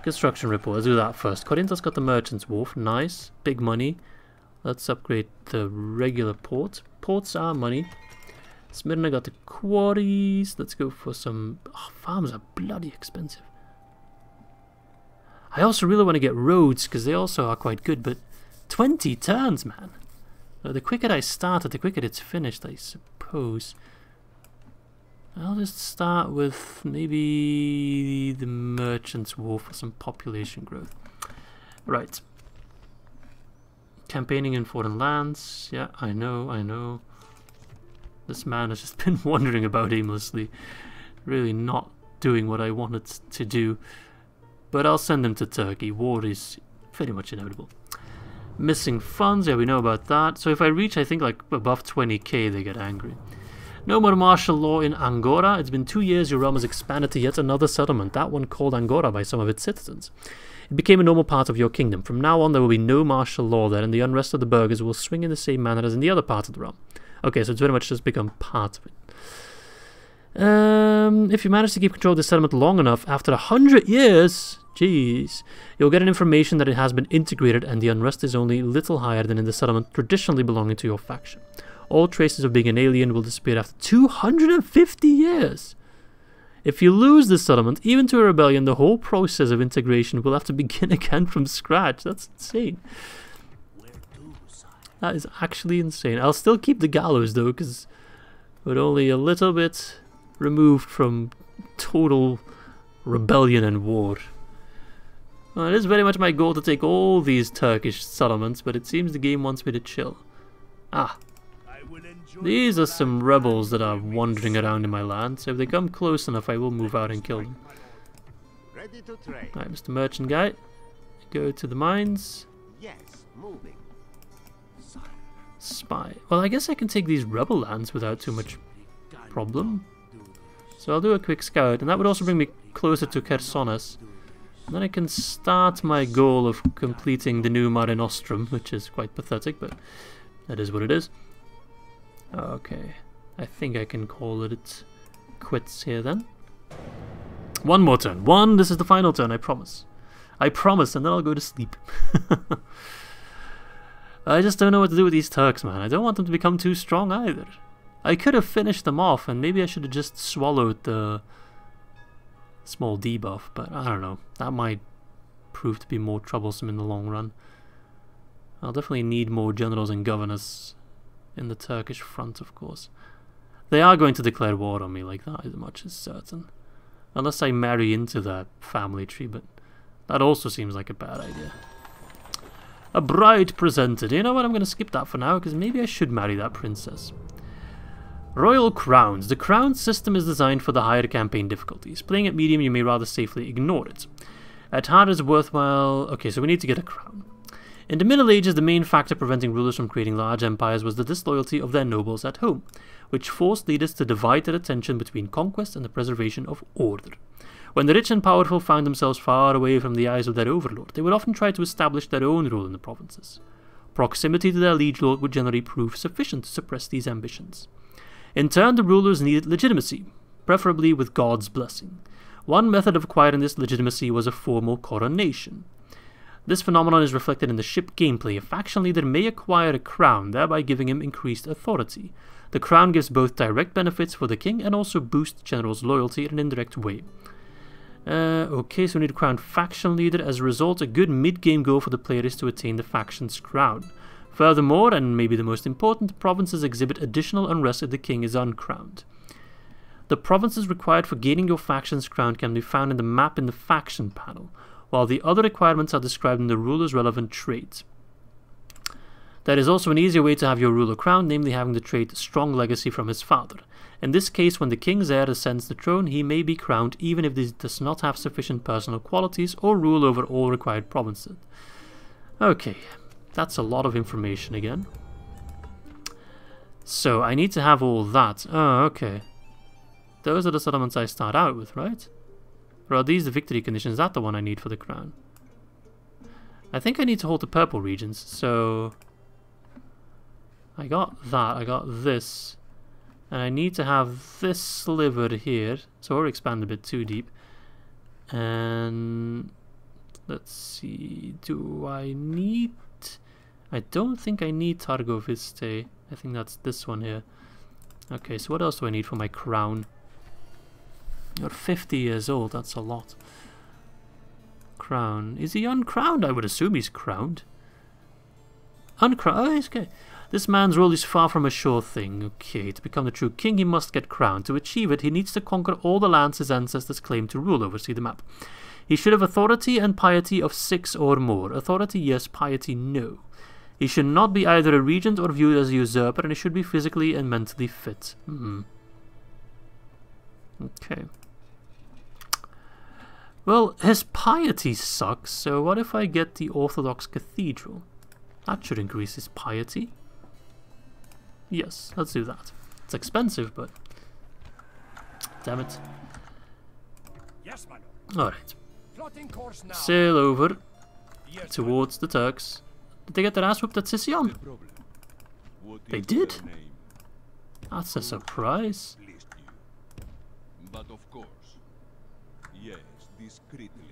A: Construction report. Let's do that first. Corinthos got the Merchant's Wharf. Nice. Big money. Let's upgrade the regular port. Ports are money. Smyrna got the quarries. Let's go for some... Oh, farms are bloody expensive. I also really want to get roads because they also are quite good, but 20 turns, man. The quicker I start it, the quicker it's finished, I suppose. I'll just start with maybe the Merchant's Wharf for some population growth. Right. Campaigning in foreign lands. Yeah, I know, I know. This man has just been wandering about aimlessly. Really not doing what I wanted to do. But I'll send him to Turkey. War is pretty much inevitable. Missing funds, yeah, we know about that. So if I reach, I think, like above 20k, they get angry. No more martial law in Angora. It's been two years your realm has expanded to yet another settlement, that one called Angora by some of its citizens. It became a normal part of your kingdom. From now on, there will be no martial law there, and the unrest of the burghers will swing in the same manner as in the other parts of the realm. Okay, so it's very much just become part of it. Um, if you manage to keep control of the settlement long enough, after a hundred years, jeez, you'll get an information that it has been integrated and the unrest is only little higher than in the settlement traditionally belonging to your faction. All traces of being an alien will disappear after 250 years. If you lose the settlement, even to a rebellion, the whole process of integration will have to begin again from scratch. That's insane. That is actually insane. I'll still keep the gallows though, because we're only a little bit removed from total rebellion and war. Well, it is very much my goal to take all these Turkish settlements, but it seems the game wants me to chill. Ah, these are some rebels that are wandering around in my land, so if they come close enough I will move out and kill them. Alright, Mr. Merchant Guy, go to the mines.
B: Yes, moving.
A: Spy. Well, I guess I can take these rebel lands without too much problem. So I'll do a quick scout, and that would also bring me closer to Chersonesos. And then I can start my goal of completing the new Mare Nostrum, which is quite pathetic, but that is what it is. Okay, I think I can call it quits here then. One more turn. One, this is the final turn, I promise. I promise, and then I'll go to sleep. I just don't know what to do with these Turks, man. I don't want them to become too strong either. I could have finished them off, and maybe I should have just swallowed the small debuff, but I don't know. That might prove to be more troublesome in the long run. I'll definitely need more generals and governors in the Turkish front, of course. They are going to declare war on me, like that is much as certain. Unless I marry into their family tree, but that also seems like a bad idea. A bride presented. You know what, I'm going to skip that for now, because maybe I should marry that princess. Royal Crowns. The crown system is designed for the higher campaign difficulties. Playing at medium, you may rather safely ignore it. At hard, it's worthwhile... Okay, so we need to get a crown. In the Middle Ages, the main factor preventing rulers from creating large empires was the disloyalty of their nobles at home, which forced leaders to divide their attention between conquest and the preservation of order. When the rich and powerful found themselves far away from the eyes of their overlord, they would often try to establish their own rule in the provinces. Proximity to their liege lord would generally prove sufficient to suppress these ambitions. In turn, the rulers needed legitimacy, preferably with God's blessing. One method of acquiring this legitimacy was a formal coronation. This phenomenon is reflected in the SSHIP gameplay. A faction leader may acquire a crown, thereby giving him increased authority. The crown gives both direct benefits for the king and also boosts generals' loyalty in an indirect way. Uh, okay, so we need a crown faction leader. As a result, a good mid-game goal for the player is to attain the faction's crown. Furthermore, and maybe the most important, provinces exhibit additional unrest if the king is uncrowned. The provinces required for gaining your faction's crown can be found in the map in the faction panel while the other requirements are described in the ruler's relevant trait. There is also an easier way to have your ruler crowned, namely having the trait Strong Legacy from his father. In this case, when the king's heir ascends the throne, he may be crowned even if he does not have sufficient personal qualities or rule over all required provinces. Okay, that's a lot of information again. So, I need to have all that. Oh, okay. Those are the settlements I start out with, right? Or are these the victory conditions? Is that the one I need for the crown? I think I need to hold the purple regions, so... I got that, I got this. And I need to have this sliver here, so I'll expand a bit too deep. And... Let's see, do I need... I don't think I need Targoviste. I think that's this one here. Okay, so what else do I need for my crown? You're 50 years old, that's a lot. Crown. Is he uncrowned? I would assume he's crowned. Uncrowned? Oh, he's okay. This man's rule is far from a sure thing. Okay, to become the true king, he must get crowned. To achieve it, he needs to conquer all the lands his ancestors claim to rule over. See the map. He should have authority and piety of six or more. Authority, yes. Piety, no. He should not be either a regent or viewed as a usurper, and he should be physically and mentally fit. Hmm. Okay. Well, his piety sucks, so what if I get the Orthodox Cathedral? That should increase his piety. Yes, let's do that. It's expensive, but... Damn it.
B: Yes.
A: Alright.
B: Plotting course now.
A: Sail over
B: Yes,
A: towards the Turks. Did they get their ass whooped at Sicyon? They did? That's a surprise.
D: Pleased you. But of course. Yes, discreetly.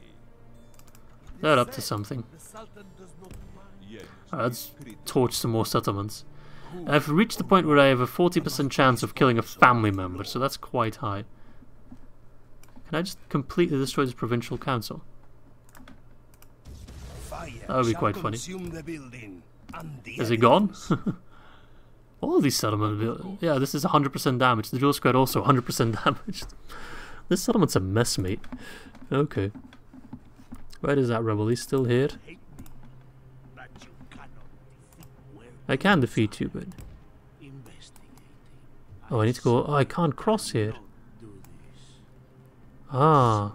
A: They're up to something.
C: The Sultan does not mind.
D: Yes,
A: Alright, let's torch some more settlements. I've reached the point where I have a 40% chance of killing a family member, so that's quite high. Can I just completely destroy this provincial council? That would be quite funny.
C: consume the building and the
A: Is it gone? All these settlement Yeah, this is 100% damage. The dual squad also 100% damaged. This settlement's a mess, mate. Okay. Where is that rebel? He's still here?
C: Where
A: I can defeat you, but... Oh, I need to go... Oh, I can't cross here. Ah.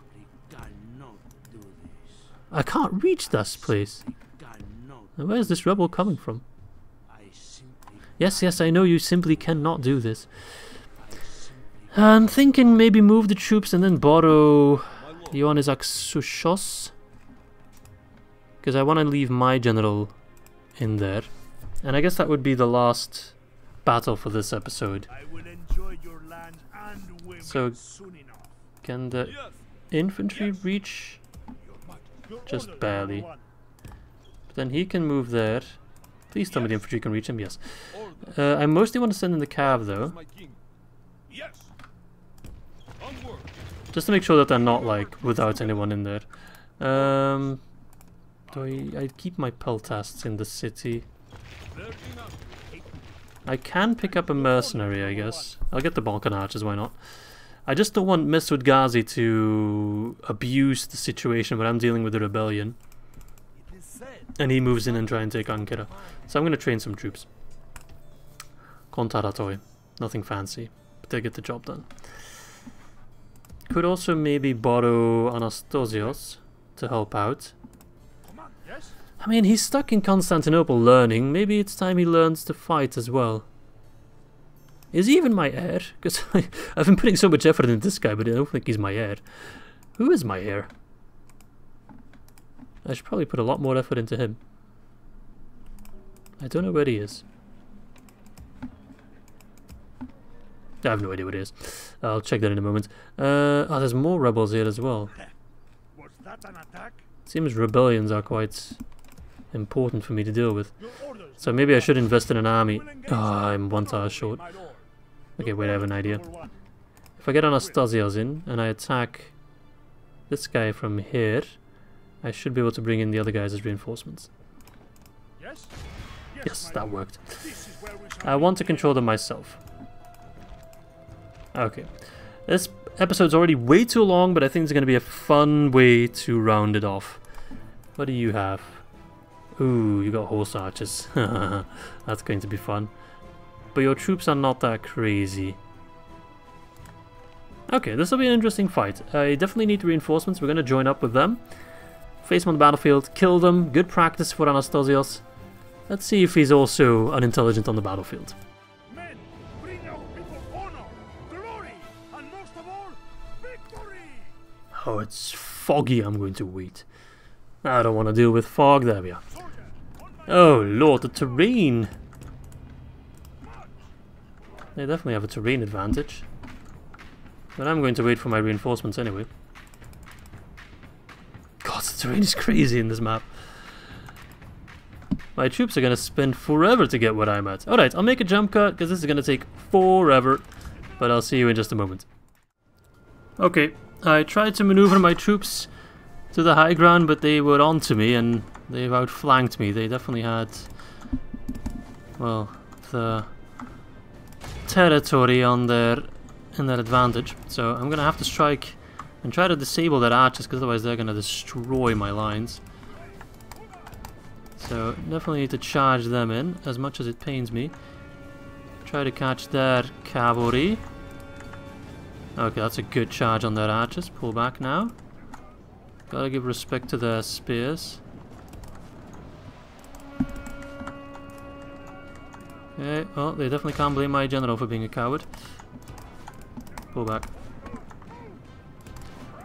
A: I can't reach this place. Now, Where's this rebel coming from? Yes, yes, I know you simply cannot do this. I'm thinking maybe move the troops and then borrow Ioannis Axouchos. Because I want to leave my general in there. And I guess that would be the last battle for this episode.
C: I will enjoy your land and women
A: So-. Can the infantry reach? Just barely. But then he can move there. Please tell me the infantry can reach him. Yes. Uh, I mostly want to send in the cav though,
D: My king. Yes. Onward.
A: Just to make sure that they're not like without anyone in there. Um, do I? I keep my peltasts in the city. I can pick up a mercenary, I guess. I'll get the Balkan archers. Why not? I just don't want Mesut to abuse the situation when I'm dealing with the rebellion, and he moves in and try and take Ankara. So I'm going to train some troops. Kontaratoi. Nothing fancy, but they get the job done. Could also maybe borrow Anastasios to help out. I mean, he's stuck in Constantinople learning. Maybe it's time he learns to fight as well. Is he even my heir? Because I've been putting so much effort into this guy, but I don't think he's my heir. Who is my heir? I should probably put a lot more effort into him. I don't know where he is. I have no idea what he is. I'll check that in a moment. Uh, oh, there's more rebels here as well.
C: Was that an attack?
A: Seems rebellions are quite important for me to deal with. So maybe I should invest in an army. Ah, I'm one tower short. Okay, wait, I have an idea. If I get Anastasios in and I attack this guy from here, I should be able to bring in the other guys as reinforcements.
C: Yes?
A: Yes, that worked.
C: This is where we shall
A: I want to control them myself. Okay. This episode's already way too long, but I think it's going to be a fun way to round it off. What do you have? Ooh, you got horse archers. That's going to be fun. But your troops are not that crazy. Okay, this will be an interesting fight. I definitely need reinforcements. We're going to join up with them. Face them on the battlefield, kill them. Good practice for Anastasios. Let's see if he's also unintelligent on the battlefield. Oh, it's foggy. I'm going to wait. I don't want to deal with fog. There we are. Oh, lord, the terrain. They definitely have a terrain advantage. But I'm going to wait for my reinforcements anyway. God, the terrain is crazy in this map. My troops are going to spend forever to get where I'm at. Alright, I'll make a jump cut because this is going to take forever. But I'll see you in just a moment. Okay, I tried to maneuver my troops to the high ground, but they were onto me and they've outflanked me. They definitely had, well, the territory on their in their advantage. So I'm gonna have to strike and try to disable their archers, because otherwise they're gonna destroy my lines. So definitely need to charge them in, as much as it pains me. Try to catch their cavalry. Okay, that's a good charge on their archers. Pull back now. Gotta give respect to their spears. Okay, well, they definitely can't blame my general for being a coward. Pull back.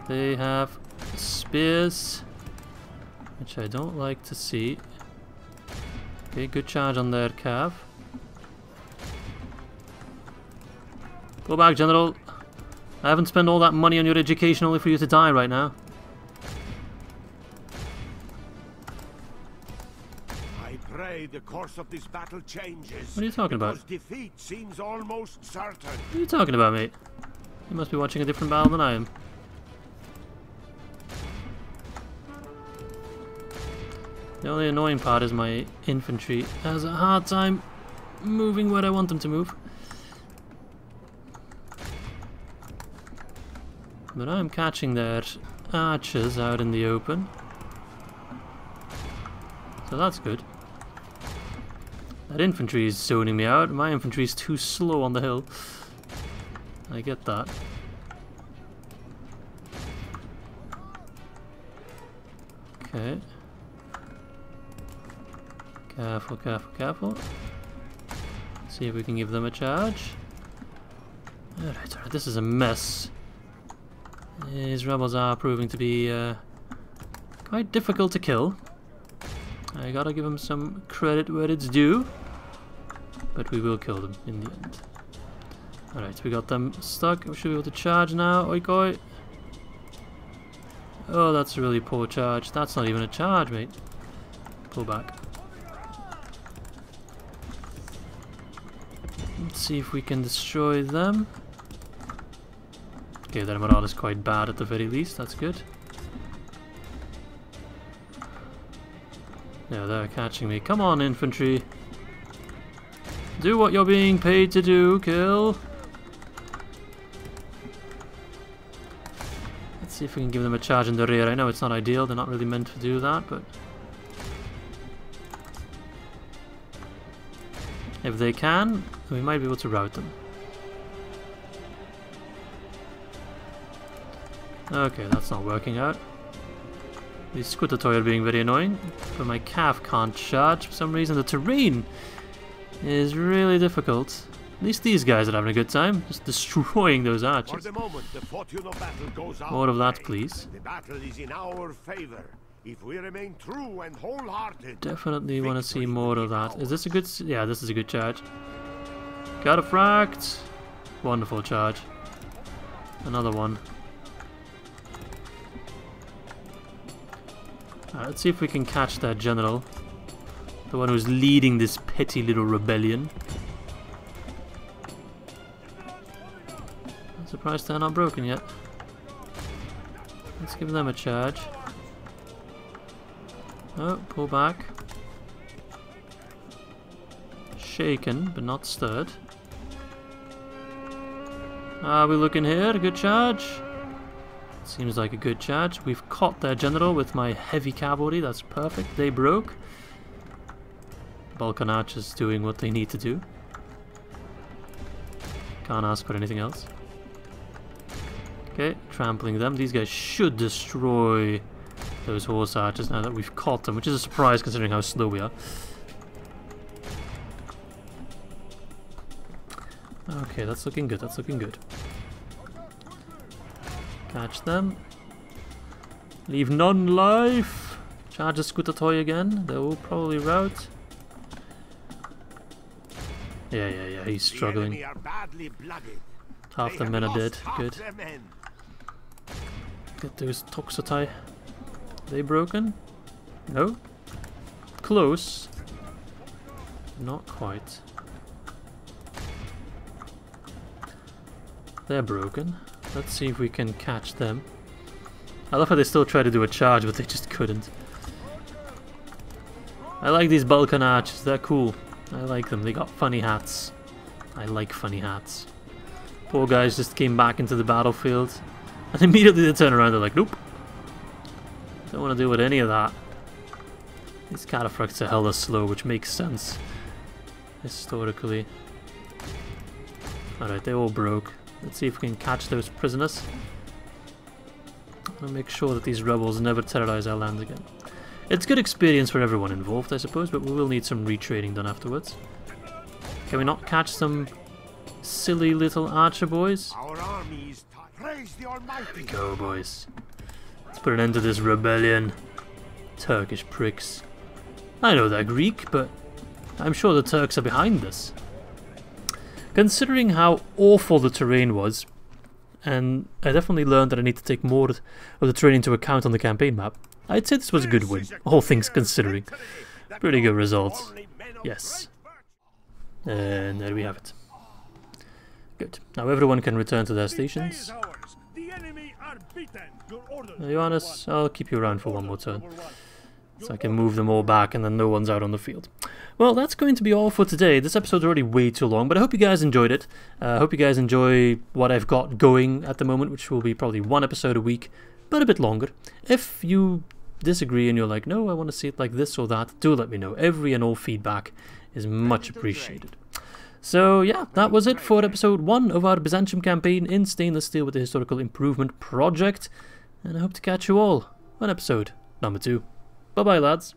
A: They have spears, which I don't like to see. Okay, good charge on their cav. Go back, General. I haven't spent all that money on your education only for you to die right now.
B: I pray the course of this battle changes.
A: What are you talking about?
B: defeat seems almost certain.
A: What are you talking about, mate? You must be watching a different battle than I am. The only annoying part is my infantry has a hard time moving where I want them to move. But I'm catching their archers out in the open. So that's good. That infantry is zoning me out. My infantry is too slow on the hill. I get that. Okay. Careful, careful, careful. See if we can give them a charge. Alright, alright, this is a mess. These rebels are proving to be uh, quite difficult to kill. I gotta give them some credit where it's due. But we will kill them in the end. Alright, we got them stuck. We should be able to charge now. Oikoi. Oh, that's a really poor charge. That's not even a charge, mate. Pull back. Let's see if we can destroy them. Okay, their morale is quite bad at the very least. That's good. Yeah, they're catching me. Come on, infantry. Do what you're being paid to do, kill. Let's see if we can give them a charge in the rear. I know it's not ideal, they're not really meant to do that, but... If they can, we might be able to rout them. Okay, that's not working out. These Skoutatoi are being very annoying, but my calf can't charge for some reason. The terrain is really difficult. At least these guys are having a good time, just destroying those archers.
B: the moment, the of battle goes our
A: More of that, please.
B: The battle is in our favor. If we remain true and wholehearted,
A: Definitely want to see more of that. Is this a good... Yeah, this is a good charge. Got a fract! Wonderful charge. Another one. Let's see if we can catch that general. The one who's leading this petty little rebellion. I'm surprised they're not broken yet. Let's give them a charge. Oh, pull back. Shaken, but not stirred. Are we looking here? Good charge? Seems like a good charge. We've caught their general with my heavy cavalry. That's perfect. They broke. Balkan archers doing what they need to do. Can't ask for anything else. Okay, trampling them. These guys should destroy those horse archers now that we've caught them, which is a surprise considering how slow we are. Okay, that's looking good, that's looking good. Catch them. Leave none alive. Charge a Skoutatoi again. They will probably rout. Yeah, yeah, yeah, he's struggling.
B: enemy are badly blooded.
A: Half the men are dead. Good. Get those Toxotai. They broken? No? Close. Not quite. They're broken. Let's see if we can catch them. I love how they still try to do a charge, but they just couldn't. I like these Balkan archers, they're cool. I like them, they got funny hats. I like funny hats. Poor guys just came back into the battlefield. And immediately they turn around, they're like, nope. Don't want to deal with any of that. These cataphracts are hella slow, which makes sense. Historically. Alright, they all broke. Let's see if we can catch those prisoners. And make sure that these rebels never terrorize our land again. It's good experience for everyone involved, I suppose, but we will need some retraining done afterwards. Can we not catch some silly little archer boys?
B: Our army is tired. Praise the Almighty.
A: Go, boys. Let's put an end to this rebellion. Turkish pricks. I know they're Greek, but I'm sure the Turks are behind this. Considering how awful the terrain was, and I definitely learned that I need to take more of the terrain into account on the campaign map, I'd say this was a good win, all things considering. Pretty good results. Yes. And there we have it. Good. Now everyone can return to their stations.
C: The enemy are beaten. Your orders.
A: Johannes, I'll keep you around for one more turn. So I can move them all back and then no one's out on the field. Well, that's going to be all for today. This episode's already way too long, but I hope you guys enjoyed it. Uh, I hope you guys enjoy what I've got going at the moment, which will be probably one episode a week, but a bit longer. If you disagree and you're like, no, I want to see it like this or that, do let me know. Every and all feedback is much appreciated. So yeah, that was it for episode 1 of our Byzantium campaign in stainless steel with the Historical Improvement Project. And I hope to catch you all on episode number 2. Bye bye lads.